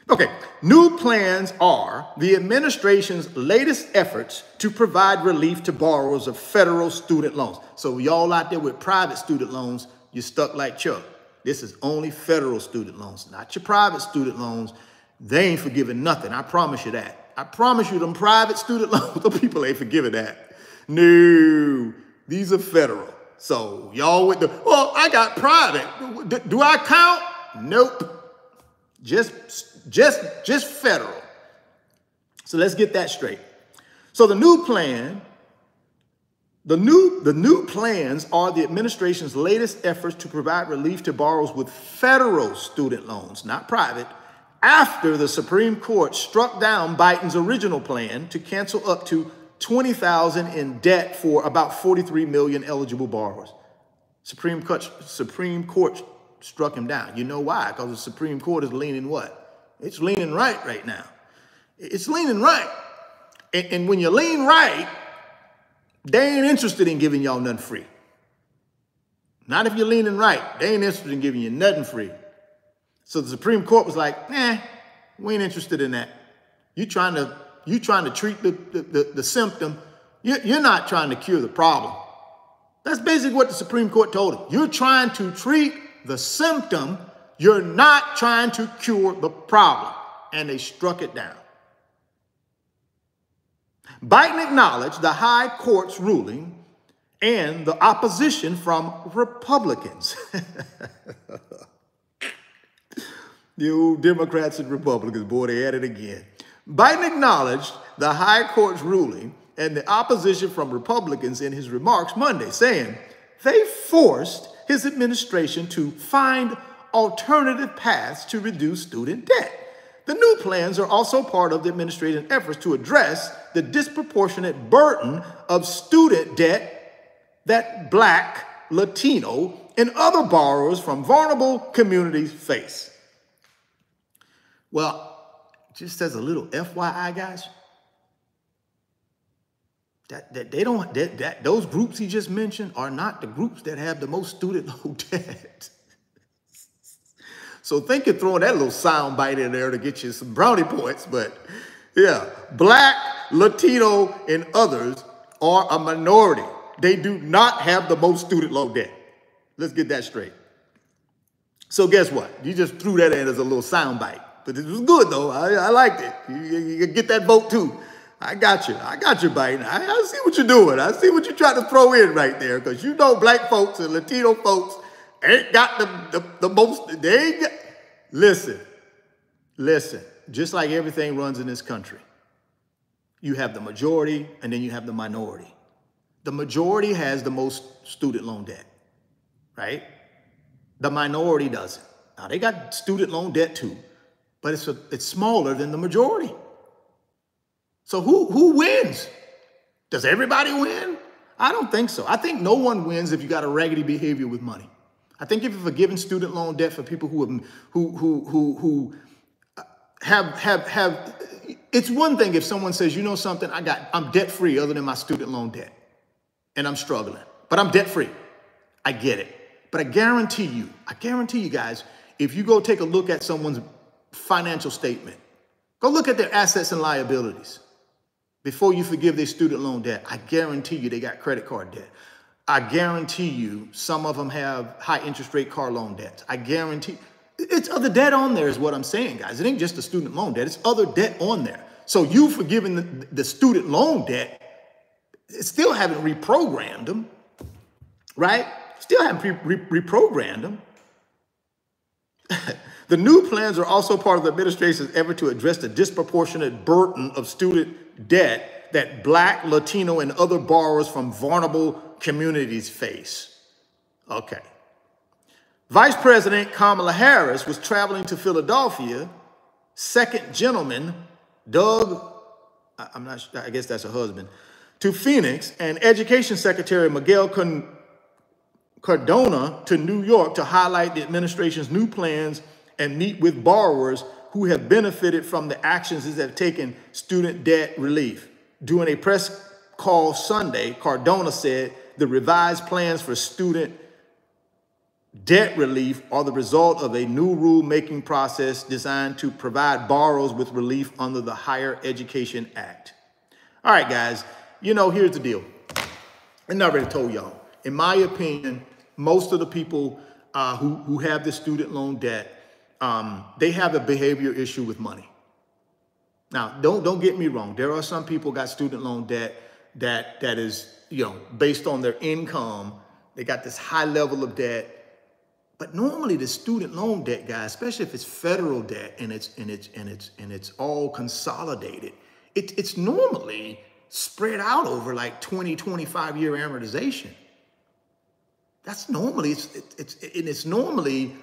Okay, new plans are the administration's latest efforts to provide relief to borrowers of federal student loans. So y'all out there with private student loans, you're stuck like Chuck. This is only federal student loans, not your private student loans. They ain't forgiving nothing. I promise you that. I promise you them private student loans, the people ain't forgiving that. No, these are federal. So y'all with the, well, I got private. Do, do I count? Nope. Just, just, just federal. So let's get that straight. So the new plan, the new, the new plans are the administration's latest efforts to provide relief to borrowers with federal student loans, not private, after the Supreme Court struck down Biden's original plan to cancel up to 20,000 in debt for about 43 million eligible borrowers. Supreme Court, Supreme Court struck him down. You know why? Because the Supreme Court is leaning what? It's leaning right right now. It's leaning right. And, and when you lean right, they ain't interested in giving y'all nothing free. Not if you're leaning right. They ain't interested in giving you nothing free. So the Supreme Court was like, nah, we ain't interested in that. You trying to you trying to treat the, the, the, the symptom. You're not trying to cure the problem. That's basically what the Supreme Court told him. You're trying to treat the symptom. You're not trying to cure the problem. And they struck it down. Biden acknowledged the high court's ruling and the opposition from Republicans. the old Democrats and Republicans, boy, they at it again. Biden acknowledged the high court's ruling and the opposition from Republicans in his remarks Monday, saying they forced his administration to find alternative paths to reduce student debt. The new plans are also part of the administration's efforts to address the disproportionate burden of student debt that Black, Latino, and other borrowers from vulnerable communities face. Well, just as a little FYI, guys, that, that they don't that, that those groups he just mentioned are not the groups that have the most student loan debt. So think you're throwing that little sound bite in there to get you some brownie points, but yeah, black, Latino, and others are a minority. They do not have the most student loan debt. Let's get that straight. So guess what? You just threw that in as a little sound bite. But it was good though. I, I liked it. You, you, get that vote too. I got you. I got you, Biden. I, I see what you're doing. I see what you're trying to throw in right there. Because you know black folks and Latino folks ain't got the, the, the most, they ain't got, listen, listen. Just like everything runs in this country, you have the majority and then you have the minority. The majority has the most student loan debt, right? The minority doesn't. Now they got student loan debt too, but it's, a, it's smaller than the majority. So who, who wins? Does everybody win? I don't think so. I think no one wins if you got a raggedy behavior with money. I think if you're forgiving student loan debt for people who have, who, who, who, who uh, have, have, have, it's one thing if someone says, you know something, I got, I'm debt free other than my student loan debt and I'm struggling, but I'm debt free. I get it. But I guarantee you, I guarantee you guys, If you go take a look at someone's financial statement, go look at their assets and liabilities before you forgive their student loan debt. I guarantee you they got credit card debt. I guarantee you some of them have high interest rate car loan debts. I guarantee it's other debt on there is what I'm saying, guys. It ain't just the student loan debt. It's other debt on there. So you forgiving the, the student loan debt, still haven't reprogrammed them, right? Still haven't re re reprogrammed them. the new plans are also part of the administration's effort to address the disproportionate burden of student debt that Black, Latino, and other borrowers from vulnerable communities face. Okay. Vice President Kamala Harris was traveling to Philadelphia. Second gentleman, Doug, I'm not sure, I guess that's a husband, to Phoenix, and Education Secretary Miguel Cardona to New York to highlight the administration's new plans and meet with borrowers who have benefited from the actions that have taken student debt relief. During a press call Sunday, Cardona said the revised plans for student debt relief are the result of a new rule-making process designed to provide borrowers with relief under the Higher Education Act. All right, guys, you know, here's the deal. I already told y'all, in my opinion, most of the people uh, who, who have this student loan debt, um, they have a behavior issue with money. Now, don't, don't get me wrong. There are some people got student loan debt that, that is, you know, based on their income, they got this high level of debt. But normally the student loan debt, guys, especially if it's federal debt and it's and it's and it's and it's all consolidated, it, it's normally spread out over like 20, 25 year amortization. That's normally, it's, it, it's, and it's normally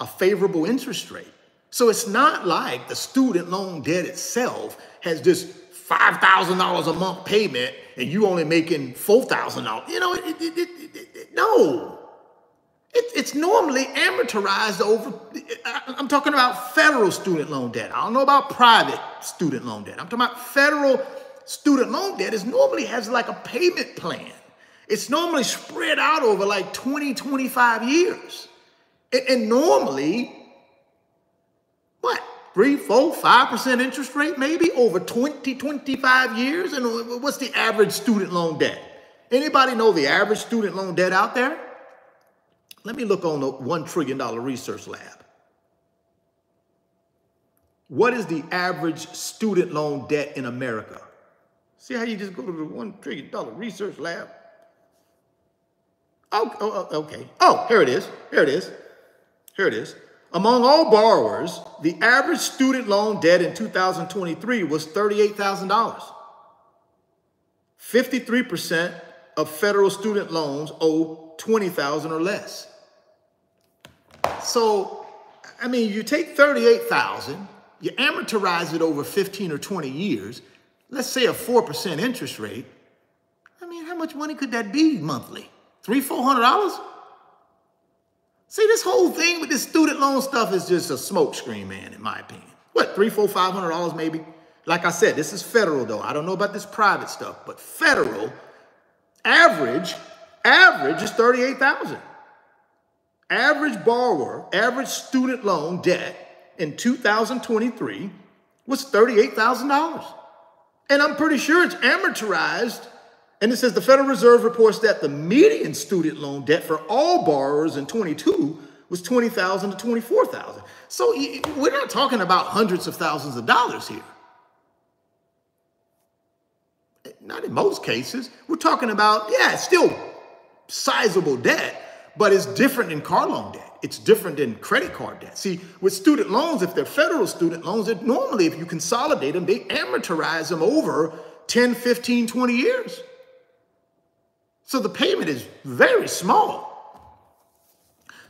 a favorable interest rate. So it's not like the student loan debt itself has this $5,000 a month payment and you only making $4,000. You know, it, it, it, no. it's normally amortized over, I'm talking about federal student loan debt. I don't know about private student loan debt. I'm talking about federal student loan debt is normally has like a payment plan. It's normally spread out over like 20, 25 years. And, normally, three, four, five percent interest rate maybe over 20, 25 years? And what's the average student loan debt? Anybody know the average student loan debt out there? Let me look on the $1 trillion research lab. What is the average student loan debt in America? See how you just go to the $1 trillion research lab? Oh, oh, oh, okay. Oh, here it is. Here it is. Here it is. Among all borrowers, the average student loan debt in 2023 was $38,000. 53% of federal student loans owe 20,000 or less. So, I mean, you take 38,000, you amortize it over 15 or 20 years, let's say a 4% interest rate. I mean, how much money could that be monthly? Three, four hundred dollars? See, this whole thing with this student loan stuff is just a smokescreen, man, in my opinion. What, three, four, five hundred dollars maybe? Like I said, this is federal though. I don't know about this private stuff, but federal average, average is 38,000. Average borrower, average student loan debt in 2023 was $38,000. And I'm pretty sure it's amortized and it says the Federal Reserve reports that the median student loan debt for all borrowers in 22 was 20,000 to 24,000. So we're not talking about hundreds of thousands of dollars here. Not in most cases. We're talking about, yeah, still sizable debt, but it's different than car loan debt. It's different than credit card debt. See, with student loans, if they're federal student loans, normally if you consolidate them, they amortize them over 10, 15, 20 years. So the payment is very small.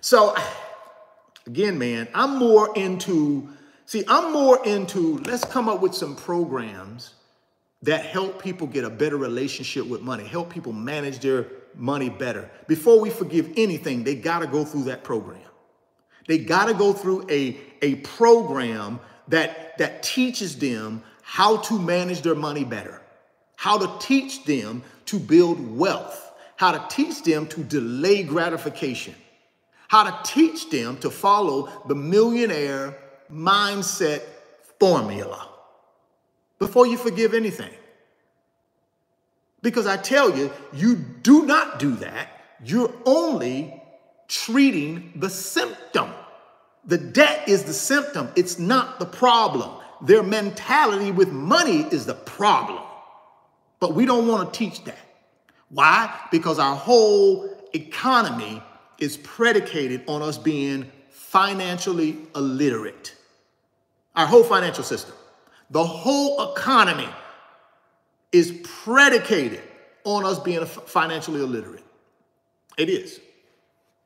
So again, man, I'm more into, see, I'm more into, let's come up with some programs that help people get a better relationship with money, help people manage their money better. Before we forgive anything, they got to go through that program. They got to go through a, a program that, that teaches them how to manage their money better, how to teach them to build wealth, how to teach them to delay gratification, how to teach them to follow the millionaire mindset formula before you forgive anything. Because I tell you, you do not do that. You're only treating the symptom. The debt is the symptom, it's not the problem. Their mentality with money is the problem. But we don't want to teach that. Why? Because our whole economy is predicated on us being financially illiterate. Our whole financial system, the whole economy is predicated on us being financially illiterate. It is.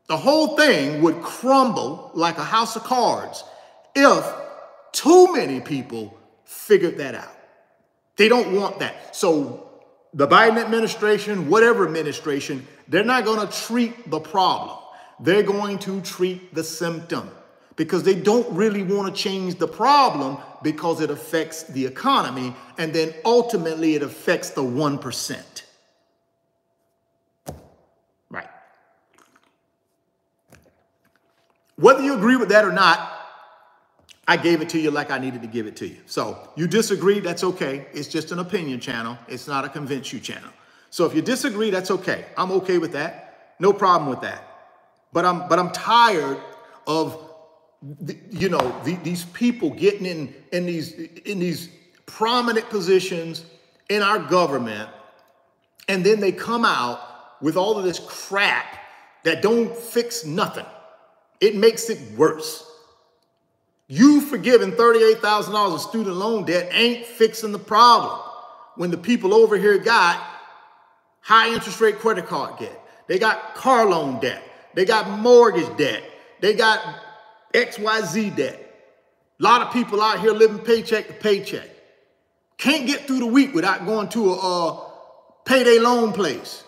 The whole thing would crumble like a house of cards if too many people figured that out. They don't want that. So the Biden administration, whatever administration, they're not going to treat the problem. They're going to treat the symptom because they don't really want to change the problem because it affects the economy and then ultimately it affects the 1%. Right. Whether you agree with that or not, I gave it to you like I needed to give it to you. So you disagree, that's okay. It's just an opinion channel. It's not a convince you channel. So if you disagree, that's okay. I'm okay with that. No problem with that. But I'm but I'm tired of the, you know the, these people getting in in these in these prominent positions in our government, and then they come out with all of this crap that don't fix nothing. It makes it worse. You forgiving $38,000 of student loan debt ain't fixing the problem. When the people over here got high interest rate credit card debt, they got car loan debt, they got mortgage debt, they got XYZ debt. A lot of people out here living paycheck to paycheck. Can't get through the week without going to a, a payday loan place.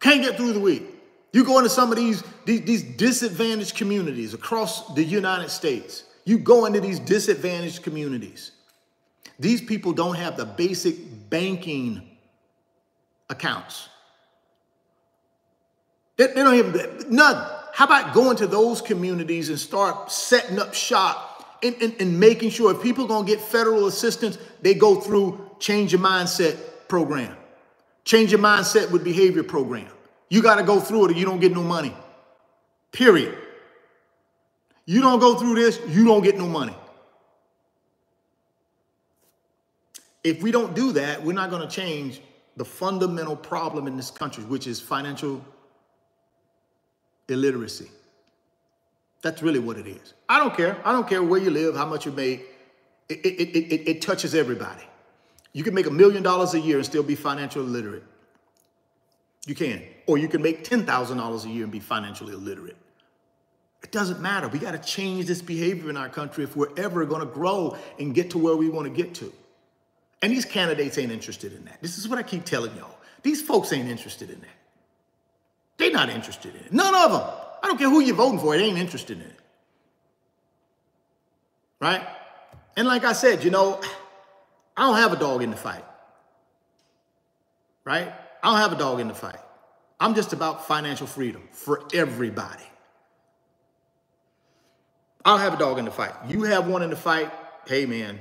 Can't get through the week. You go into some of these, these, these disadvantaged communities across the United States. You go into these disadvantaged communities. These people don't have the basic banking accounts. They, they don't have none. How about going to those communities and start setting up shop and, and, and making sure if people gonna get federal assistance, they go through change your mindset program, change your mindset with behavior program. You got to go through it or you don't get no money. Period. You don't go through this, you don't get no money. If we don't do that, we're not going to change the fundamental problem in this country, which is financial illiteracy. That's really what it is. I don't care. I don't care where you live, how much you make. It, it, it, it, it touches everybody. You can make a million dollars a year and still be financial illiterate. You can. Or you can make $10,000 a year and be financially illiterate. It doesn't matter. We got to change this behavior in our country if we're ever going to grow and get to where we want to get to. And these candidates ain't interested in that. This is what I keep telling y'all. These folks ain't interested in that. They're not interested in it. None of them. I don't care who you're voting for, it ain't interested in it. Right? And like I said, you know, I don't have a dog in the fight. Right? I don't have a dog in the fight. I'm just about financial freedom for everybody. I don't have a dog in the fight. You have one in the fight. Hey, man,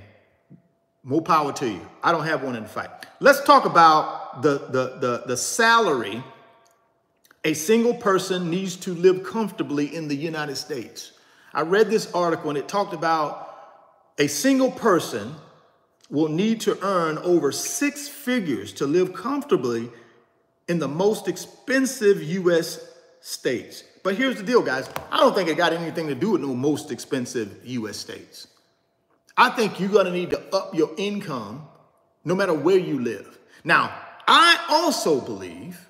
more power to you. I don't have one in the fight. Let's talk about the, the, the, the salary a single person needs to live comfortably in the United States. I read this article and it talked about a single person will need to earn over six figures to live comfortably in the most expensive U.S. states. But here's the deal, guys. I don't think it got anything to do with no most expensive U.S. states. I think you're to need to up your income no matter where you live. Now, I also believe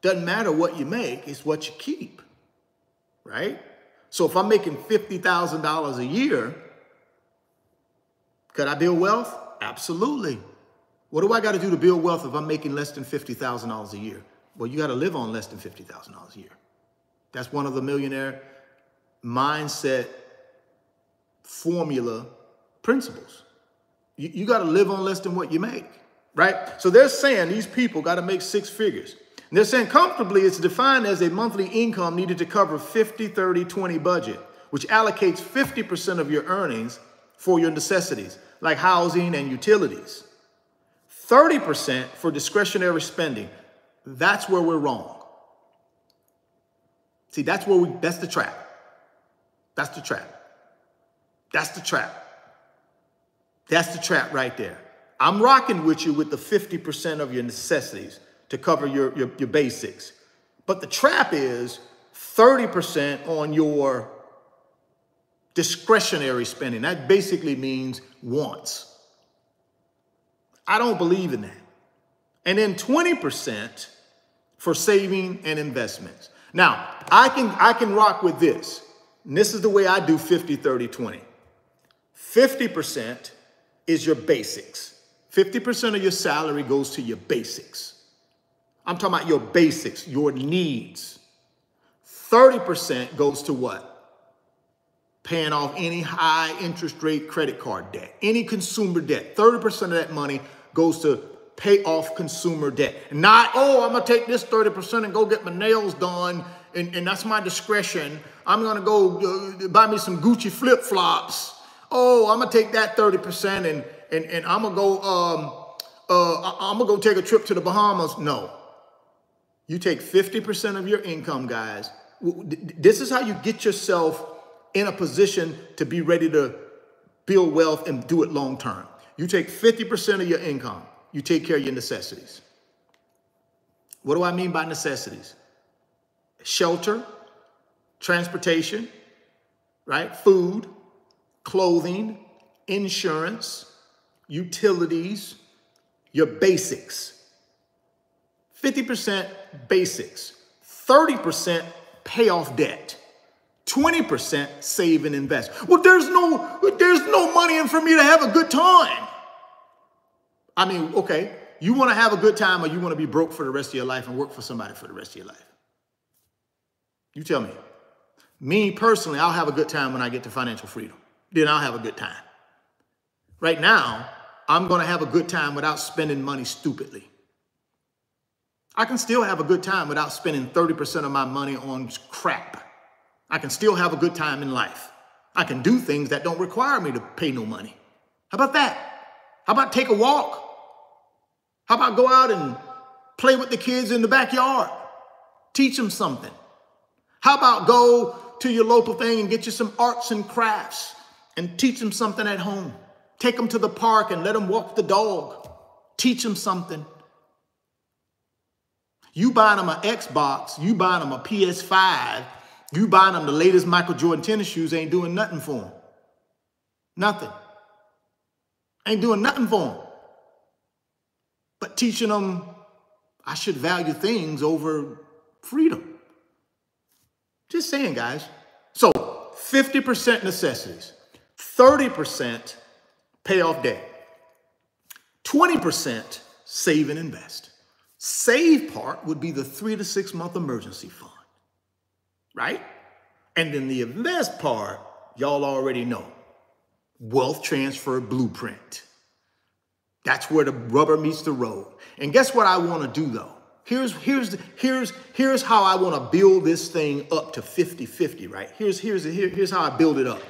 doesn't matter what you make, it's what you keep, right? So if I'm making $50,000 a year, could I build wealth? Absolutely. What do I got to do to build wealth if I'm making less than $50,000 a year? Well, you got to live on less than $50,000 a year. That's one of the millionaire mindset formula principles. You, you got to live on less than what you make, right? So they're saying these people got to make six figures. And they're saying comfortably, it's defined as a monthly income needed to cover 50, 30, 20 budget, which allocates 50% of your earnings for your necessities, like housing and utilities. 30% for discretionary spending. That's where we're wrong. See, that's where we, that's the trap. That's the trap. That's the trap. That's the trap right there. I'm rocking with you with the 50% of your necessities to cover your, your, your basics. But the trap is 30% on your discretionary spending. That basically means wants. I don't believe in that. And then 20% for saving and investments. Now, I can I can rock with this. And this is the way I do 50 30 20. 50% is your basics. 50% of your salary goes to your basics. I'm talking about your basics, your needs. 30% goes to what? Paying off any high interest rate credit card debt, any consumer debt. 30% of that money goes to pay off consumer debt. Not, oh, I'm gonna take this 30% and go get my nails done, and, and that's my discretion. I'm gonna go uh, buy me some Gucci flip flops. Oh, I'm gonna take that 30% and and, and I'm gonna go um, uh, I'm gonna go take a trip to the Bahamas. No. You take 50% of your income, guys. This is how you get yourself in a position to be ready to build wealth and do it long term. You take 50% of your income, you take care of your necessities. What do I mean by necessities? Shelter, transportation, right? Food, clothing, insurance, utilities, your basics. 50% basics, 30% pay off debt. 20% save and invest. Well, there's no there's no money in for me to have a good time. I mean, okay, you want to have a good time or you want to be broke for the rest of your life and work for somebody for the rest of your life? You tell me. Me personally, I'll have a good time when I get to financial freedom. Then I'll have a good time. Right now, I'm going to have a good time without spending money stupidly. I can still have a good time without spending 30% of my money on crap. I can still have a good time in life. I can do things that don't require me to pay no money. How about that? How about take a walk? How about go out and play with the kids in the backyard? Teach them something. How about go to your local thing and get you some arts and crafts and teach them something at home? Take them to the park and let them walk the dog. Teach them something. You buying them an Xbox, you buying them a PS5, you buying them the latest Michael Jordan tennis shoes ain't doing nothing for them. Nothing. Ain't doing nothing for them. But teaching them I should value things over freedom. Just saying, guys. So 50% necessities, 30% pay off debt, 20% save and invest. Save part would be the three to six month emergency fund, right? And then the invest part, y'all already know wealth transfer blueprint. That's where the rubber meets the road. And guess what I want to do though? Here's here's here's here's how I want to build this thing up to 50-50, right? Here's here's here, here's how I build it up.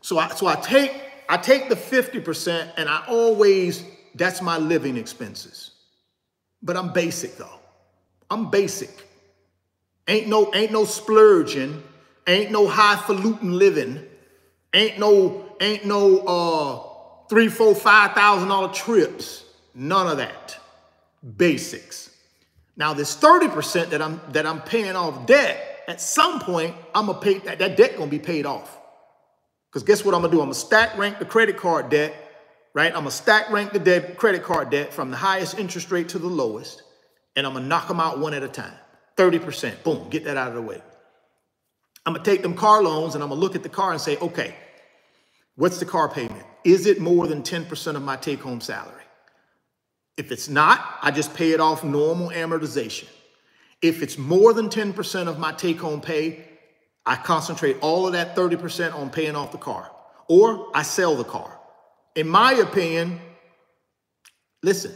So I so I take I take the 50% and I always that's my living expenses. But I'm basic though. I'm basic. Ain't no ain't no splurging, ain't no highfalutin living, ain't no ain't no uh three, four, five thousand dollar trips. None of that. Basics. Now this 30% that I'm that I'm paying off debt, at some point, I'm gonna pay that, that debt gonna be paid off. Because guess what I'm gonna do? I'm gonna stack rank the credit card debt right? I'm gonna stack rank the debt, credit card debt from the highest interest rate to the lowest, and I'm gonna knock them out one at a time. 30%, boom, get that out of the way. I'm gonna take them car loans and I'm gonna look at the car and say, okay, what's the car payment? Is it more than 10% of my take home salary? If it's not, I just pay it off normal amortization. If it's more than 10% of my take home pay, I concentrate all of that 30% on paying off the car, or I sell the car in my opinion, listen,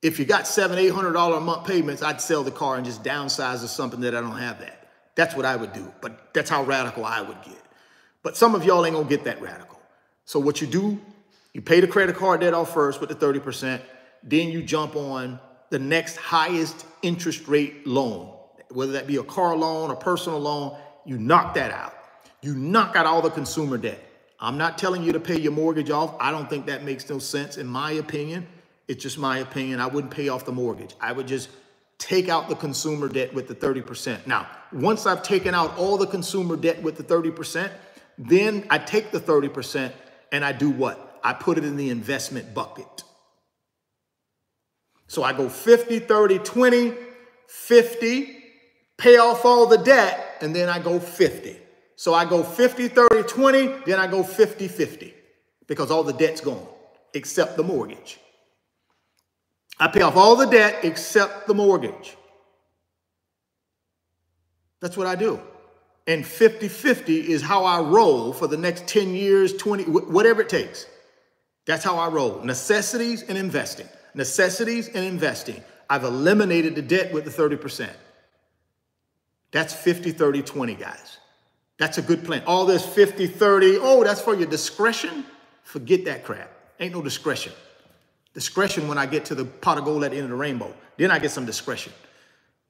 If you got seven, eight hundred dollar a month payments, I'd sell the car and just downsize to something that I don't have that. That's what I would do. But that's how radical I would get. But some of y'all ain't gonna get that radical. So what you do, you pay the credit card debt off first with the 30%, then you jump on the next highest interest rate loan, whether that be a car loan or personal loan, you knock that out. You knock out all the consumer debt. I'm not telling you to pay your mortgage off. I don't think that makes no sense. In my opinion, it's just my opinion. I wouldn't pay off the mortgage. I would just take out the consumer debt with the 30%. Now, once I've taken out all the consumer debt with the 30%, then I take the 30% and I do what? I put it in the investment bucket. So I go 50, 30, 20, 50, pay off all the debt, and then I go 50. So I go 50, 30, 20, then I go 50, 50 because all the debt's gone except the mortgage. I pay off all the debt except the mortgage. That's what I do. And 50 50 is how I roll for the next 10 years, 20, whatever it takes. That's how I roll. Necessities and investing. Necessities and investing. I've eliminated the debt with the 30%. That's 50, 30, 20, guys. That's a good plan. All this 50, 30, oh, that's for your discretion. Forget that crap. Ain't no discretion. Discretion when I get to the pot of gold at the end of the rainbow. Then I get some discretion.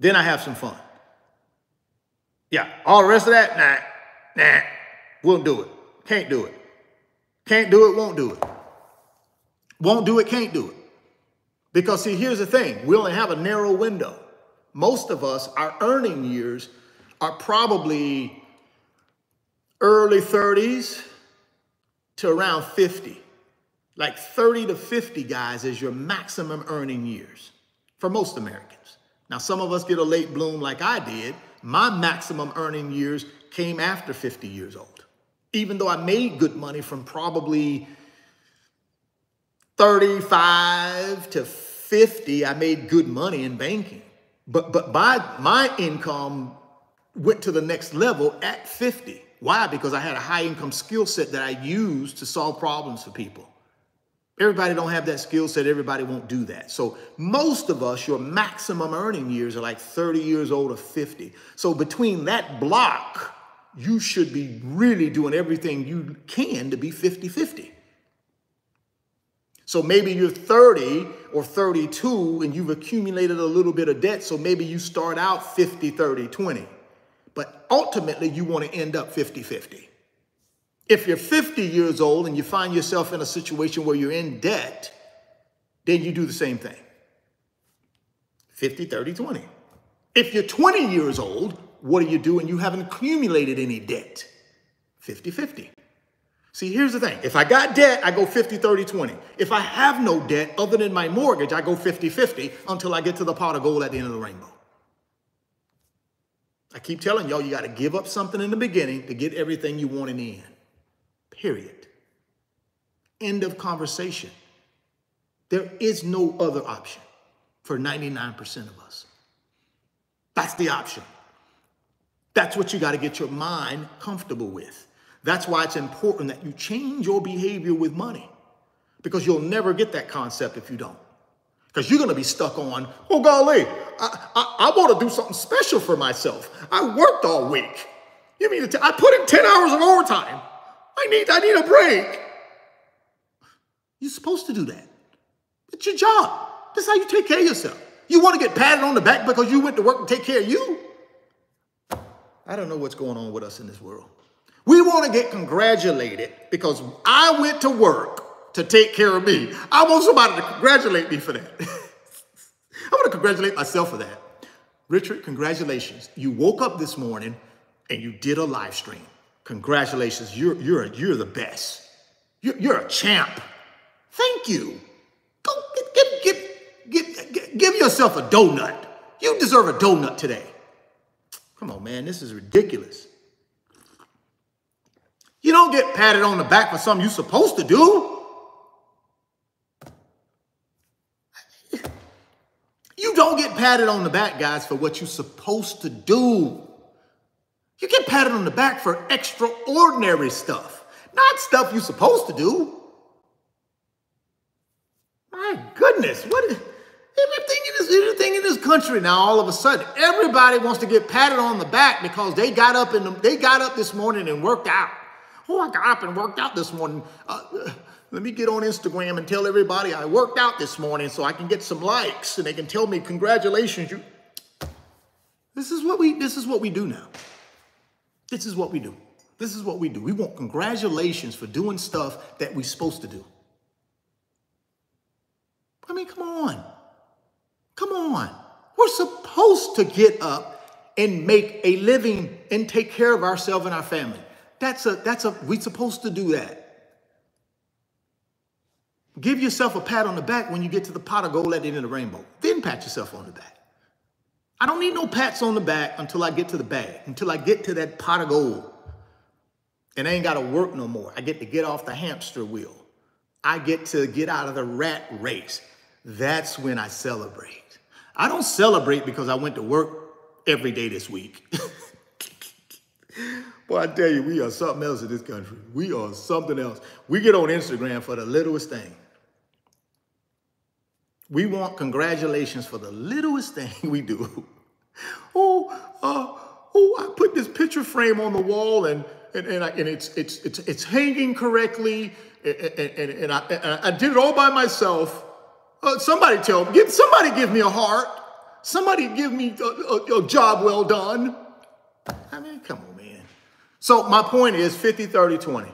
Then I have some fun. Yeah, all the rest of that, nah, nah, won't do it. Can't do it. Can't do it, won't do it. Won't do it, can't do it. Because see, here's the thing. We only have a narrow window. Most of us, our earning years are probably early 30s to around 50. Like 30 to 50 guys is your maximum earning years for most Americans. Now, some of us get a late bloom like I did. My maximum earning years came after 50 years old. Even though I made good money from probably 35 to 50, I made good money in banking. But, but my, my income went to the next level at 50. Why? Because I had a high income skill set that I used to solve problems for people. Everybody don't have that skill set. Everybody won't do that. So most of us, your maximum earning years are like 30 years old or 50. So between that block, you should be really doing everything you can to be 50-50. So maybe you're 30 or 32 and you've accumulated a little bit of debt. So maybe you start out 50, 30, 20. But ultimately, you want to end up 50 50. If you're 50 years old and you find yourself in a situation where you're in debt, then you do the same thing 50, 30, 20. If you're 20 years old, what do you do and you haven't accumulated any debt? 50 50. See, here's the thing. If I got debt, I go 50, 30, 20. If I have no debt other than my mortgage, I go 50, 50 until I get to the pot of gold at the end of the rainbow. I keep telling y'all, you got to give up something in the beginning to get everything you want in the end. Period. End of conversation. There is no other option for 99% of us. That's the option. That's what you got to get your mind comfortable with. That's why it's important that you change your behavior with money because you'll never get that concept if you don't. Because you're going to be stuck on, oh, golly, I, I, I want to do something special for myself. I worked all week. You mean I put in 10 hours of overtime. I need, I need a break. You're supposed to do that. It's your job. That's how you take care of yourself. You want to get patted on the back because you went to work and take care of you? I don't know what's going on with us in this world. We want to get congratulated because I went to work to take care of me. I want somebody to congratulate me for that. I want to congratulate myself for that. Richard, congratulations. You woke up this morning and you did a live stream. Congratulations, you're, you're, you're the best. You're, you're a champ. Thank you. Go give, give, give, give, give yourself a donut. You deserve a donut today. Come on, man, this is ridiculous. You don't get patted on the back for something you're supposed to do. You don't get patted on the back, guys, for what you're supposed to do. You get patted on the back for extraordinary stuff, not stuff you're supposed to do. My goodness, what is, Everything in this, everything in this country now, all of a sudden, everybody wants to get patted on the back because they got up in the, they got up this morning and worked out. Oh, I got up and worked out this morning. Uh, let me get on Instagram and tell everybody I worked out this morning so I can get some likes and they can tell me congratulations. You. This is what we this is what we do now. This is what we do. This is what we do. We want congratulations for doing stuff that we're supposed to do. I mean, come on. Come on. We're supposed to get up and make a living and take care of ourselves and our family. That's a that's a we're supposed to do that. Give yourself a pat on the back when you get to the pot of gold at the end of the rainbow. Then pat yourself on the back. I don't need no pats on the back until I get to the bag, until I get to that pot of gold. And I ain't got to work no more. I get to get off the hamster wheel. I get to get out of the rat race. That's when I celebrate. I don't celebrate because I went to work every day this week. Boy, I tell you, we are something else in this country. We are something else. We get on Instagram for the littlest thing. We want congratulations for the littlest thing we do. oh, uh, oh, I put this picture frame on the wall and and, and, I, and it's it's it's it's hanging correctly, and, and, and I, and I did it all by myself. Uh, somebody tell give, somebody give me a heart. Somebody give me a, a, a job well done. I mean, come on, man. So my point is 50, 30, 20.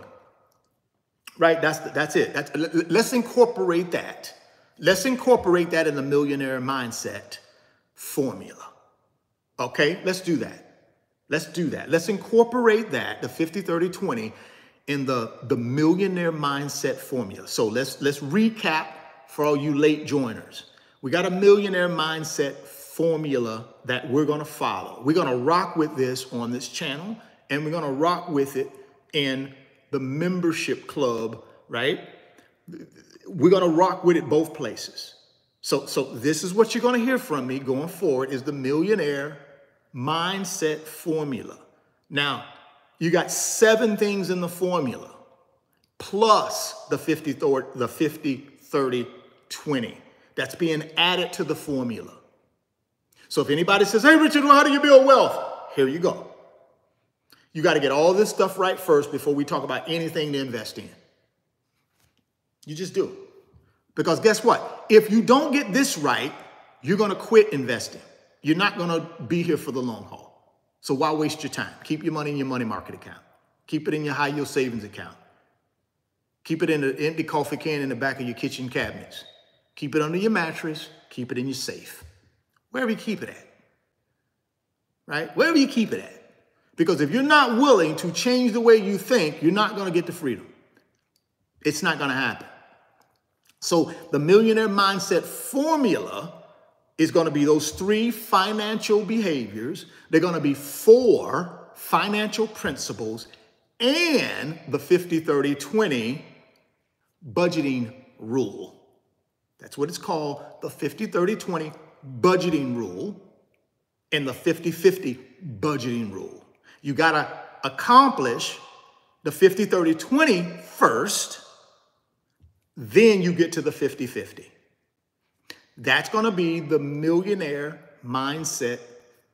Right? That's that's it. That's, let's incorporate that Let's incorporate that in the millionaire mindset formula. Okay, let's do that. Let's do that. Let's incorporate that, the 50, 30, 20, in the, the millionaire mindset formula. So let's let's recap for all you late joiners. We got a millionaire mindset formula that we're gonna follow. We're gonna rock with this on this channel, and we're gonna rock with it in the membership club, right? We're going to rock with it both places. So, so this is what you're going to hear from me going forward is the millionaire mindset formula. Now, you got seven things in the formula plus the 50, the 50, 30, 20. That's being added to the formula. So if anybody says, hey, Richard, well, how do you build wealth? Here you go. You got to get all this stuff right first before we talk about anything to invest in. You just do. Because guess what? If you don't get this right, you're going to quit investing. You're not going to be here for the long haul. So why waste your time? Keep your money in your money market account. Keep it in your high yield savings account. Keep it in the empty coffee can in the back of your kitchen cabinets. Keep it under your mattress. Keep it in your safe. Wherever you keep it at. Right? Wherever you keep it at. Because if you're not willing to change the way you think, you're not going to get the freedom. It's not going to happen. So the millionaire mindset formula is going to be those three financial behaviors. They're going to be four financial principles and the 50 30 20 budgeting rule. That's what it's called the 50 30 20 budgeting rule and the 50 50 budgeting rule. You got to accomplish the 50 30 20 first then you get to the 50 50. That's going to be the millionaire mindset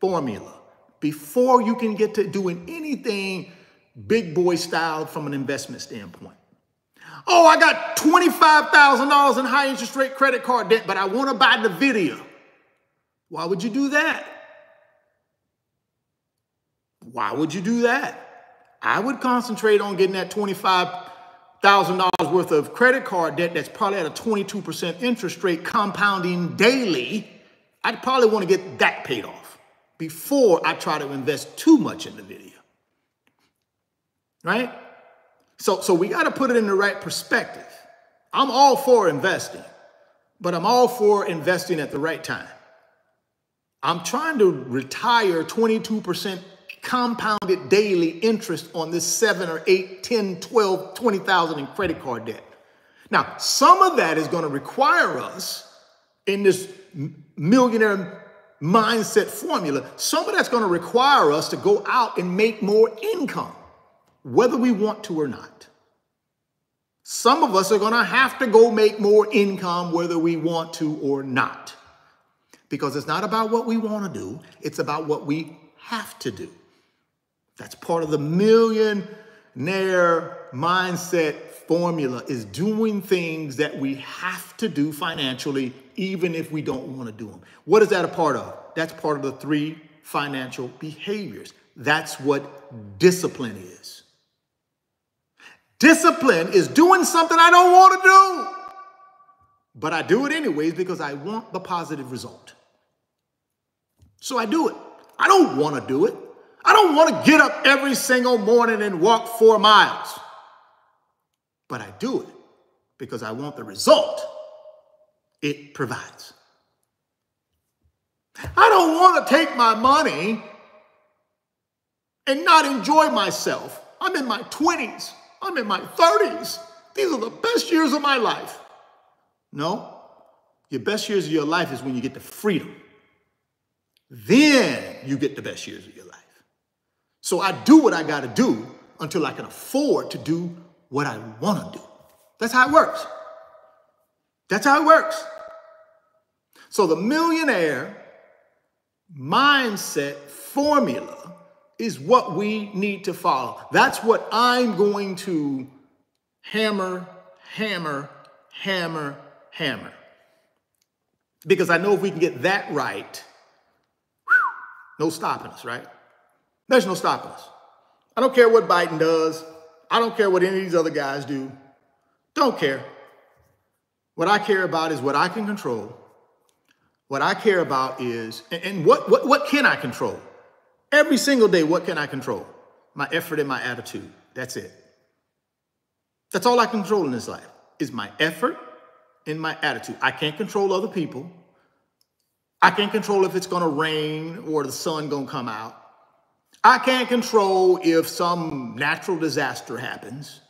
formula before you can get to doing anything big boy style from an investment standpoint. Oh, I got $25,000 in high interest rate credit card debt, but I want to buy NVIDIA. Why would you do that? Why would you do that? I would concentrate on getting that 25 thousand dollars worth of credit card debt that's probably at a 22% interest rate compounding daily, I'd probably want to get that paid off before I try to invest too much in NVIDIA. Right? So, so we got to put it in the right perspective. I'm all for investing, but I'm all for investing at the right time. I'm trying to retire 22% compounded daily interest on this seven or eight, 10, 12, 20,000 in credit card debt. Now, some of that is going to require us in this millionaire mindset formula, some of that's going to require us to go out and make more income, whether we want to or not. Some of us are going to have to go make more income whether we want to or not. because it's not about what we want to do, it's about what we have to do. That's part of the millionaire mindset formula is doing things that we have to do financially, even if we don't want to do them. What is that a part of? That's part of the three financial behaviors. That's what discipline is. Discipline is doing something I don't want to do, but I do it anyways because I want the positive result. So I do it. I don't want to do it. I don't want to get up every single morning and walk four miles, but I do it because I want the result it provides. I don't want to take my money and not enjoy myself. I'm in my 20s. I'm in my 30s. These are the best years of my life. No, your best years of your life is when you get the freedom. Then you get the best years of your life. So I do what I got to do until I can afford to do what I want to do. That's how it works. That's how it works. So the millionaire mindset formula is what we need to follow. That's what I'm going to hammer, hammer, hammer, hammer. Because I know if we can get that right, whew, no stopping us, right? There's no stopping us. I don't care what Biden does. I don't care what any of these other guys do. Don't care. What I care about is what I can control what I care about is, and, and what, what, what can I control? Every single day, what can I control? My effort and my attitude. That's it. That's all I control in this life is my effort and my attitude. I can't control other people. I can't control if it's going to rain or the sun going to come out. I can't control if some natural disaster happens.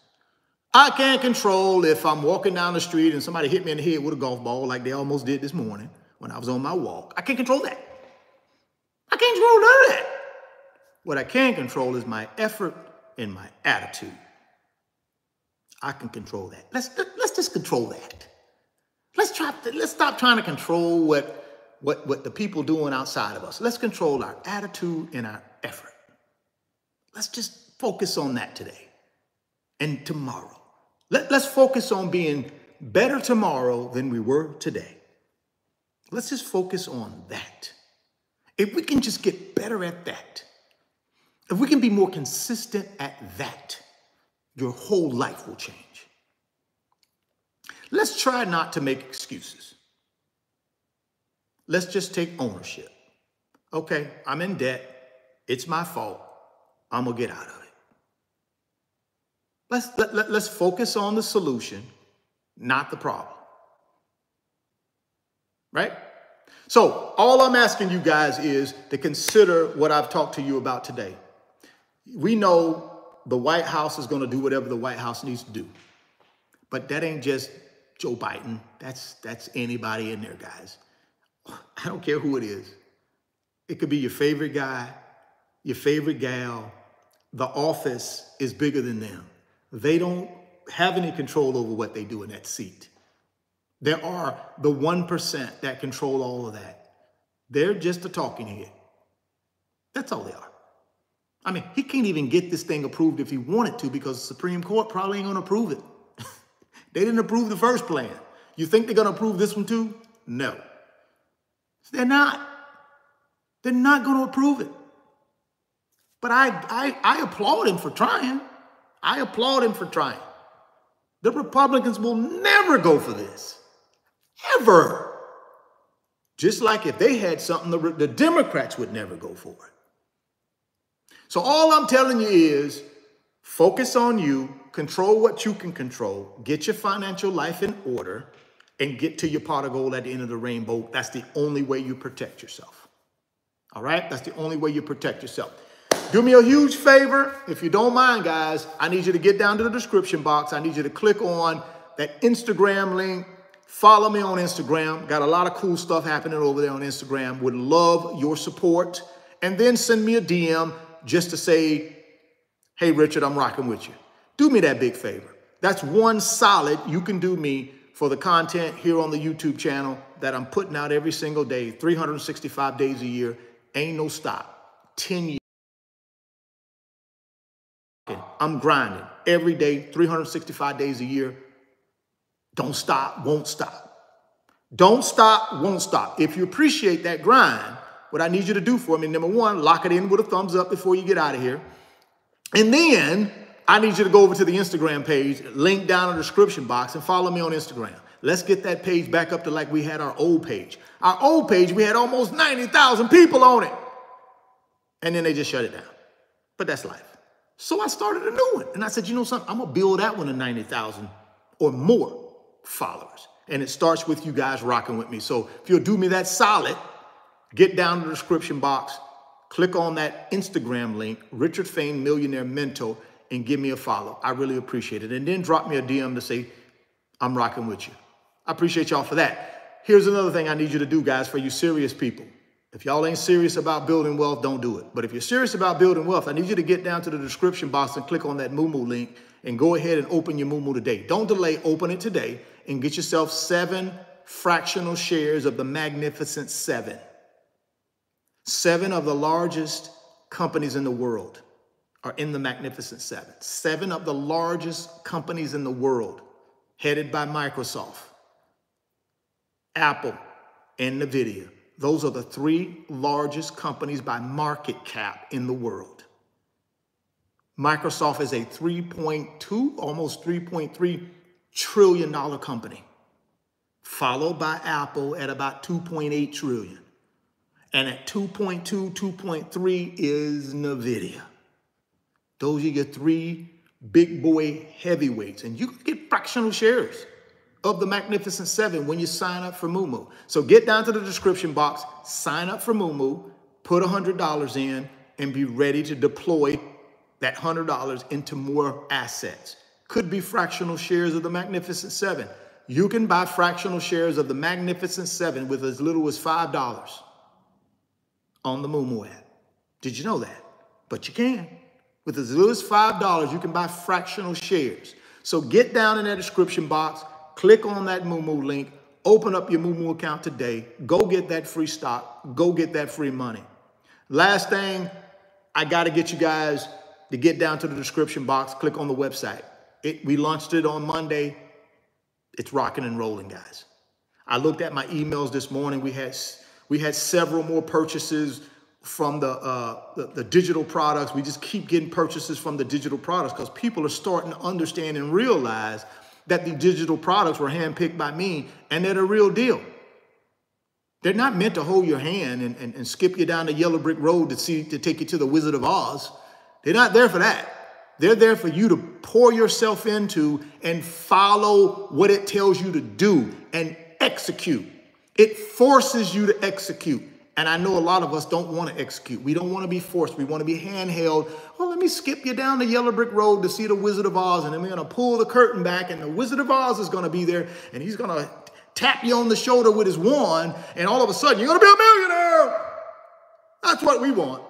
I can't control if I'm walking down the street and somebody hit me in the head with a golf ball like they almost did this morning when I was on my walk. I can't control that. I can't control none of that. What I can control is my effort and my attitude. I can control that. Let's let's just control that. Let's try. Let's stop trying to control what what what the people doing outside of us. Let's control our attitude and our. Let's just focus on that today and tomorrow. Let, let's focus on being better tomorrow than we were today. Let's just focus on that. If we can just get better at that, if we can be more consistent at that, your whole life will change. Let's try not to make excuses. Let's just take ownership. Okay, I'm in debt. It's my fault. I'm going to get out of it. Let's, let, let, let's focus on the solution, not the problem right? So, all I'm asking you guys is to consider what I've talked to you about today. We know the White House is going to do whatever the White House needs to do. But that ain't just Joe Biden. That's that's anybody in there, guys. I don't care who it is. It could be your favorite guy, your favorite gal. The office is bigger than them. They don't have any control over what they do in that seat. There are the 1% that control all of that. They're just a talking head. That's all they are. I mean, he can't even get this thing approved if he wanted to because the Supreme Court probably ain't going to approve it. they didn't approve the first plan. You think they're going to approve this one too? No. They're not. They're not going to approve it. But I, I, I applaud him for trying. I applaud him for trying. The Republicans will never go for this. Ever. Just like if they had something, the, the Democrats would never go for it. So all I'm telling you is focus on you, control what you can control, get your financial life in order, and get to your pot of gold at the end of the rainbow. That's the only way you protect yourself. All right? That's the only way you protect yourself. Do me a huge favor. If you don't mind, guys, I need you to get down to the description box. I need you to click on that Instagram link Follow me on Instagram. Got a lot of cool stuff happening over there on Instagram. Would love your support. And then send me a DM just to say, hey, Richard, I'm rocking with you. Do me that big favor. That's one solid you can do me for the content here on the YouTube channel that I'm putting out every single day, 365 days a year. Ain't no stop. 10 years. I'm grinding every day, 365 days a year. Don't stop, won't stop. Don't stop, won't stop. If you appreciate that grind, what I need you to do for me, number one, lock it in with a thumbs up before you get out of here. And then I need you to go over to the Instagram page, link down in the description box, and follow me on Instagram. Let's get that page back up to like we had our old page. Our old page, we had almost 90,000 people on it. And then they just shut it down. But that's life. So I started a new one. And I said, you know something? I'm to build that one to 90,000 or more followers. And it starts with you guys rocking with me. So if you'll do me that solid, get down in the description box, click on that Instagram link, Richard Fain Millionaire Mentor, and give me a follow. I really appreciate it. And then drop me a DM to say, I'm rocking with you. I appreciate y'all for that. Here's another thing I need you to do, guys, for you serious people. If y'all ain't serious about building wealth, don't do it. But if you're serious about building wealth, I need you to get down to the description box and click on that Moomoo link and go ahead and open your Moomoo today. Don't delay, open it today and get yourself seven fractional shares of the Magnificent Seven. Seven of the largest companies in the world are in the Magnificent Seven. Seven of the largest companies in the world, headed by Microsoft, Apple, and NVIDIA. Those are the three largest companies by market cap in the world. Microsoft is a 3.2, almost 3.3 trillion dollar company, followed by Apple at about 2.8 trillion. And at 2.2, 2.3 is NVIDIA. Those are your three big boy heavyweights. And you can get fractional shares of the Magnificent Seven when you sign up for Moomoo. So get down to the description box, sign up for Moomoo, put $100 in, and be ready to deploy that $100 into more assets. Could be fractional shares of the Magnificent Seven. You can buy fractional shares of the Magnificent Seven with as little as $5 on the Moomoo app. Did you know that? But you can. With as little as $5, you can buy fractional shares. So get down in that description box, click on that Moomoo link, open up your Moomoo account today, go get that free stock, go get that free money. Last thing, I got to get you guys to get down to the description box, click on the website. It, we launched it on Monday. It's rocking and rolling, guys. I looked at my emails this morning. We had we had several more purchases from the, uh, the, the digital products. We just keep getting purchases from the digital products because people are starting to understand and realize that the digital products were handpicked by me and they're the real deal. They're not meant to hold your hand and, and, and skip you down the yellow brick road to see to take you to the Wizard of Oz. They're not there for that. They're there for you to pour yourself into and follow what it tells you to do and execute. It forces you to execute. And I know a lot of us don't want to execute. We don't want to be forced. We want to be handheld. Well, let me skip you down the yellow brick road to see the Wizard of Oz. And then we're going to pull the curtain back, and the Wizard of Oz is going to be there, and he's going to tap you on the shoulder with his wand, and all of a sudden, you're going to be a millionaire. That's what we want.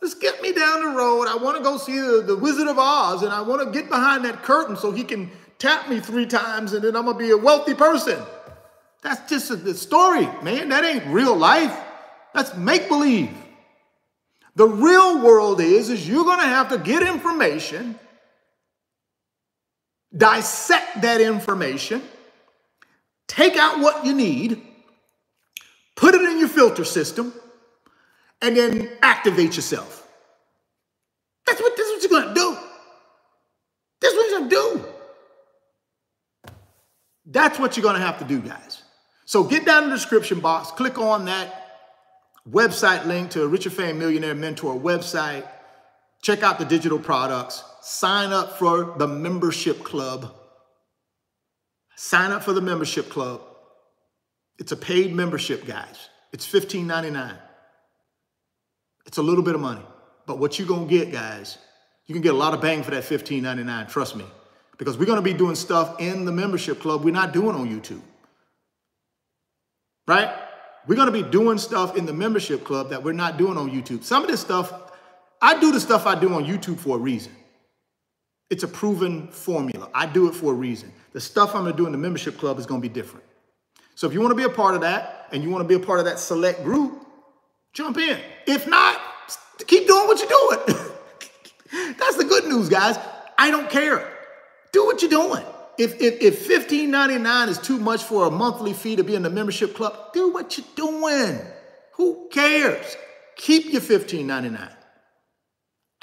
Just get me down the road. I want to go see the, the Wizard of Oz, and I want to get behind that curtain so he can tap me three times, and then I'm going to be a wealthy person. That's just a, a story, man. That ain't real life. That's make believe. The real world is is you're going to have to get information, dissect that information, take out what you need, put it in your filter system, and then activate yourself. That's what this is what you're going to do. This is what you're going to do. That's what you're going to have to do, guys. So get down in the description box, click on that website link to a Richard Fain Millionaire Mentor website. Check out the digital products. Sign up for the membership club. Sign up for the membership club. It's a paid membership, guys. It's $15.99. It's a little bit of money. But what you're going to get, guys, you can get a lot of bang for that $15.99. Trust me. Because we're going to be doing stuff in the membership club we're not doing on YouTube. Right? We're going to be doing stuff in the membership club that we're not doing on YouTube. Some of this stuff, I do the stuff I do on YouTube for a reason. It's a proven formula. I do it for a reason. The stuff I'm gonna do in the membership club is gonna be different. So if you wanna be a part of that and you wanna be a part of that select group, jump in. If not, keep doing what you're doing. That's the good news, guys. I don't care. Do what you're doing. If, if, if $15.99 is too much for a monthly fee to be in the membership club, do what you're doing. Who cares? Keep your $15.99.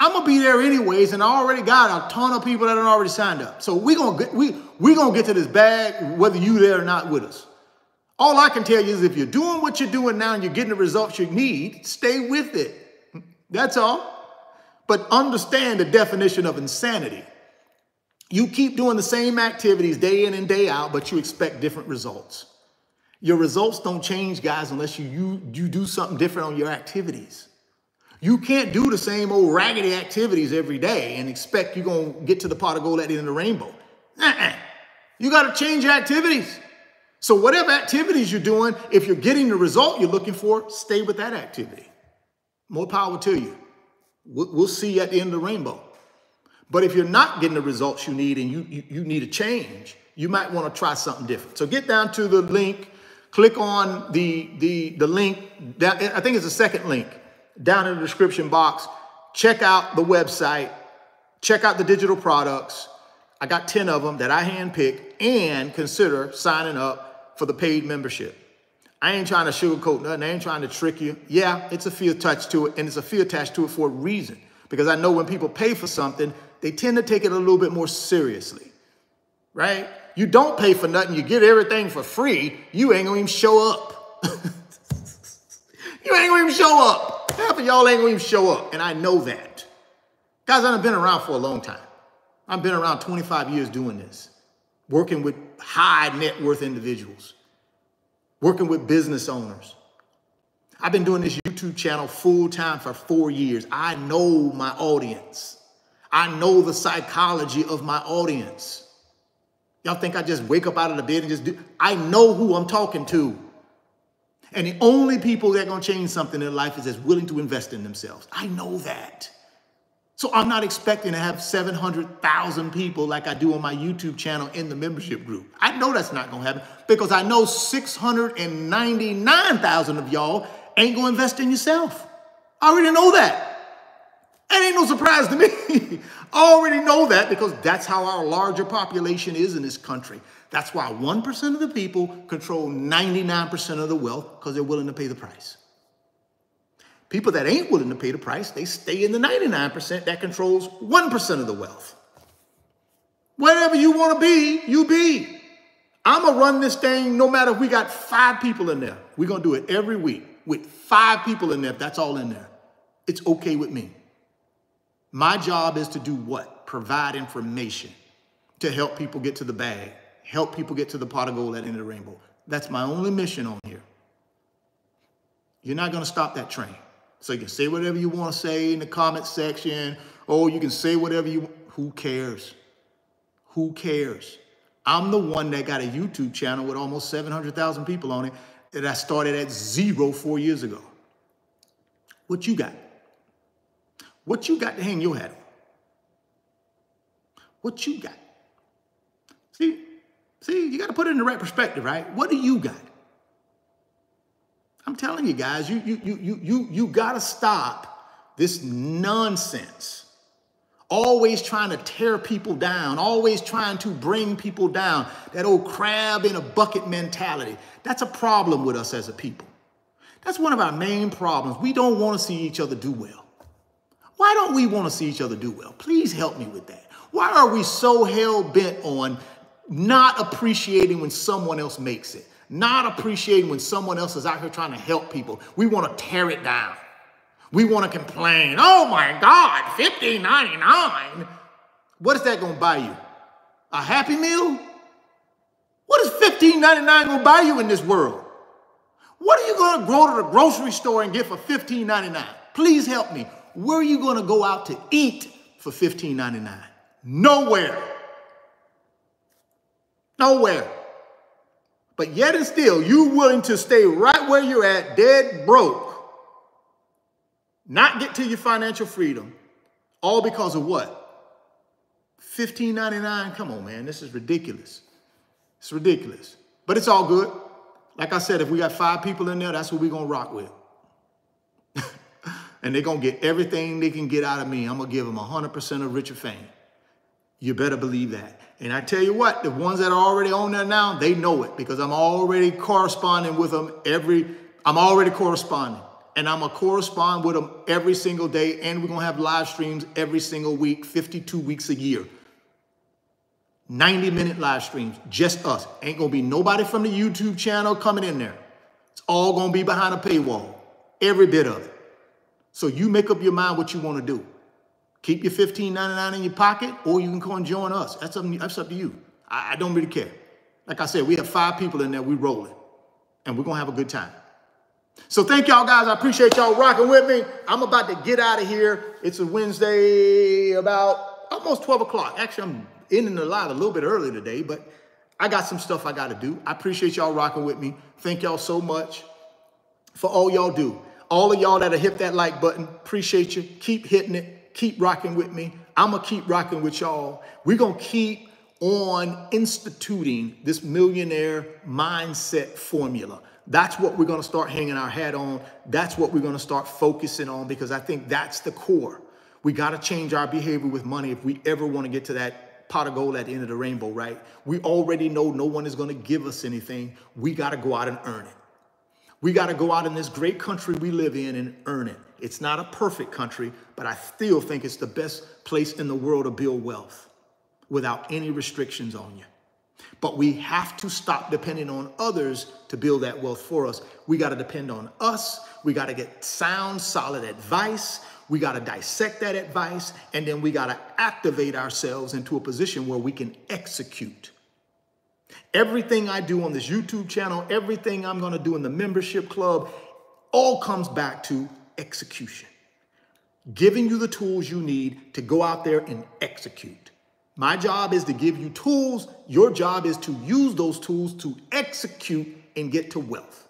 I'm gonna be there anyways, and I already got a ton of people that are already signed up. So we're gonna get we we gonna get to this bag whether you there or not with us. All I can tell you is if you're doing what you're doing now and you're getting the results you need, stay with it. That's all. But understand the definition of insanity. You keep doing the same activities day in and day out, but you expect different results. Your results don't change, guys, unless you, you, you do something different on your activities. You can't do the same old raggedy activities every day and expect you're going to get to the pot of gold at the end of the rainbow. Uh-uh. You got to change your activities. So whatever activities you're doing, if you're getting the result you're looking for, stay with that activity. More power to you. We'll see you at the end of the rainbow. But if you're not getting the results you need and you, you, you need a change, you might want to try something different. So get down to the link, click on the, the, the link, I think it's the second link down in the description box. Check out the website, check out the digital products. I got 10 of them that I handpicked and consider signing up for the paid membership. I ain't trying to sugarcoat nothing. I ain't trying to trick you. Yeah, it's a fee attached to it, and it's a fee attached to it for a reason. Because I know when people pay for something, they tend to take it a little bit more seriously, right? You don't pay for nothing, you get everything for free, you ain't gonna even show up. you ain't gonna even show up. Half of y'all ain't gonna even show up, and I know that. Guys, I've been around for a long time. I've been around 25 years doing this, working with high net worth individuals working with business owners. I've been doing this YouTube channel full time for four years. I know my audience. I know the psychology of my audience. Y'all think I just wake up out of the bed and just do? I know who I'm talking to. And the only people that are going to change something in life is as willing to invest in themselves. I know that. So I'm not expecting to have 700,000 people like I do on my YouTube channel in the membership group. I know that's not gonna happen because I know 699,000 of y'all ain't gonna invest in yourself. I already know that. That ain't no surprise to me. I already know that because that's how our larger population is in this country. That's why 1% of the people control 99% of the wealth because they're willing to pay the price. People that ain't willing to pay the price, they stay in the 99% that controls 1% of the wealth. Whatever you want to be, you be. I'm going to run this thing no matter if we got five people in there. We're going to do it every week with five people in there. That's all in there. It's okay with me. My job is to do what? Provide information to help people get to the bag, help people get to the pot of gold at the end of the rainbow. That's my only mission on here. You're not going to stop that train. So you can say whatever you want to say in the comment section. Oh, you can say whatever you who cares? Who cares? I'm the one that got a YouTube channel with almost 700,000 people on it that I started at zero four years ago. What you got? What you got to hang your hat on? What you got? See, see, you got to put it in the right perspective, right? What do you got? I'm telling you guys, you you you you you you gotta stop this nonsense. Always trying to tear people down, always trying to bring people down. That old crab in a bucket mentality. That's a problem with us as a people. That's one of our main problems. We don't want to see each other do well. Why don't we want to see each other do well? Please help me with that. Why are we so hell bent on not appreciating when someone else makes it? not appreciating when someone else is out here trying to help people. We want to tear it down. We want to complain. Oh my God, fifteen ninety nine. What is that going to buy you? A Happy Meal? What is fifteen ninety nine going to buy you in this world? What are you going to go to the grocery store and get for fifteen ninety nine? Please help me. Where are you going to go out to eat for fifteen ninety nine? Nowhere. Nowhere. But yet and still, you willing to stay right where you're at, dead broke, not get to your financial freedom, all because of what? $15.99. Come on, man. This is ridiculous. It's ridiculous. But it's all good. Like I said, if we got five people in there, that's what we're going to rock with. And they're going to get everything they can get out of me. I'm going to give them 100% of Richard Fain. You better believe that. And I tell you what, the ones that are already on there now, they know it because I'm already corresponding with them every, I'm already corresponding. And I'm going to correspond with them every single day. And we're going to have live streams every single week, 52 weeks a year. 90 minute live streams, just us. Ain't going to be nobody from the YouTube channel coming in there. It's all going to be behind a paywall, every bit of it. So you make up your mind what you want to do. Keep your $15.99 in your pocket, or you can come and join us. That's up, that's up to you. I, I don't really care. Like I said, we have five people in there. We rolling, and we're gonna have a good time. So thank y'all guys. I appreciate y'all rocking with me. I'm about to get out of here. It's a Wednesday, about almost 12 o'clock. Actually, I'm ending the live a little bit early today, but I got some stuff I got to do. I appreciate y'all rocking with me. Thank y'all so much for all y'all do. All of y'all that have hit that like button, appreciate you. Keep hitting it. Keep rocking with me. I'm going to keep rocking with y'all. We're going to keep on instituting this millionaire mindset formula. That's what we're going to start hanging our hat on. That's what we're going to start focusing on because I think that's the core. We got to change our behavior with money if we ever want to get to that pot of gold at the end of the rainbow, right? We already know no one is going to give us anything. We got to go out and earn it. We got to go out in this great country we live in and earn it. It's not a perfect country, but I still think it's the best place in the world to build wealth without any restrictions on you. But we have to stop depending on others to build that wealth for us. We got to depend on us. We got to get sound, solid advice. We got to dissect that advice. And then we got to activate ourselves into a position where we can execute. Everything I do on this YouTube channel, everything I'm going to do in the membership club, all comes back to execution. Giving you the tools you need to go out there and execute. My job is to give you tools. Your job is to use those tools to execute and get to wealth.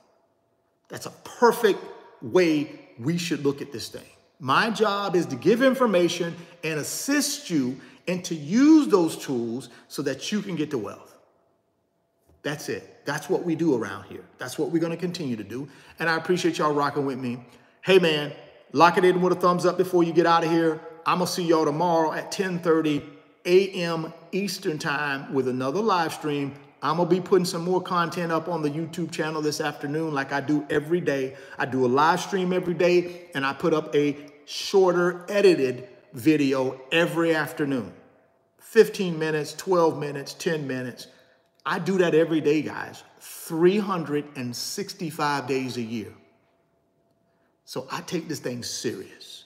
That's a perfect way we should look at this thing. My job is to give information and assist you and to use those tools so that you can get to wealth. That's it. That's what we do around here. That's what we're going to continue to do. And I appreciate y'all rocking with me. Hey, man, lock it in with a thumbs up before you get out of here. I'm going to see y'all tomorrow at 1030 a.m. Eastern time with another live stream. I'm going to be putting some more content up on the YouTube channel this afternoon like I do every day. I do a live stream every day and I put up a shorter edited video every afternoon. 15 minutes, 12 minutes, 10 minutes. I do that every day, guys, 365 days a year. So I take this thing serious.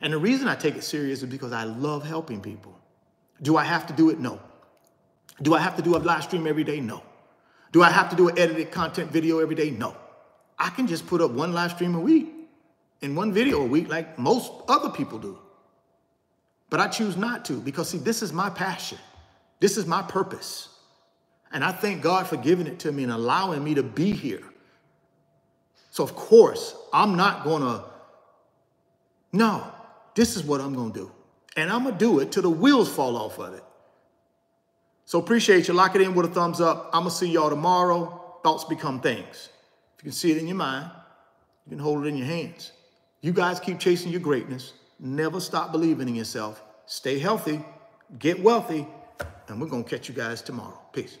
And the reason I take it serious is because I love helping people. Do I have to do it? No. Do I have to do a live stream every day? No. Do I have to do an edited content video every day? No. I can just put up one live stream a week and one video a week like most other people do. But I choose not to because, see, this is my passion. This is my purpose. And I thank God for giving it to me and allowing me to be here. So, of course, I'm not going to, no, this is what I'm going to do. And I'm going to do it till the wheels fall off of it. So, appreciate you. Lock it in with a thumbs up. I'm going to see y'all tomorrow. Thoughts become things. If you can see it in your mind, you can hold it in your hands. You guys keep chasing your greatness. Never stop believing in yourself. Stay healthy, get wealthy, and we're going to catch you guys tomorrow. Peace.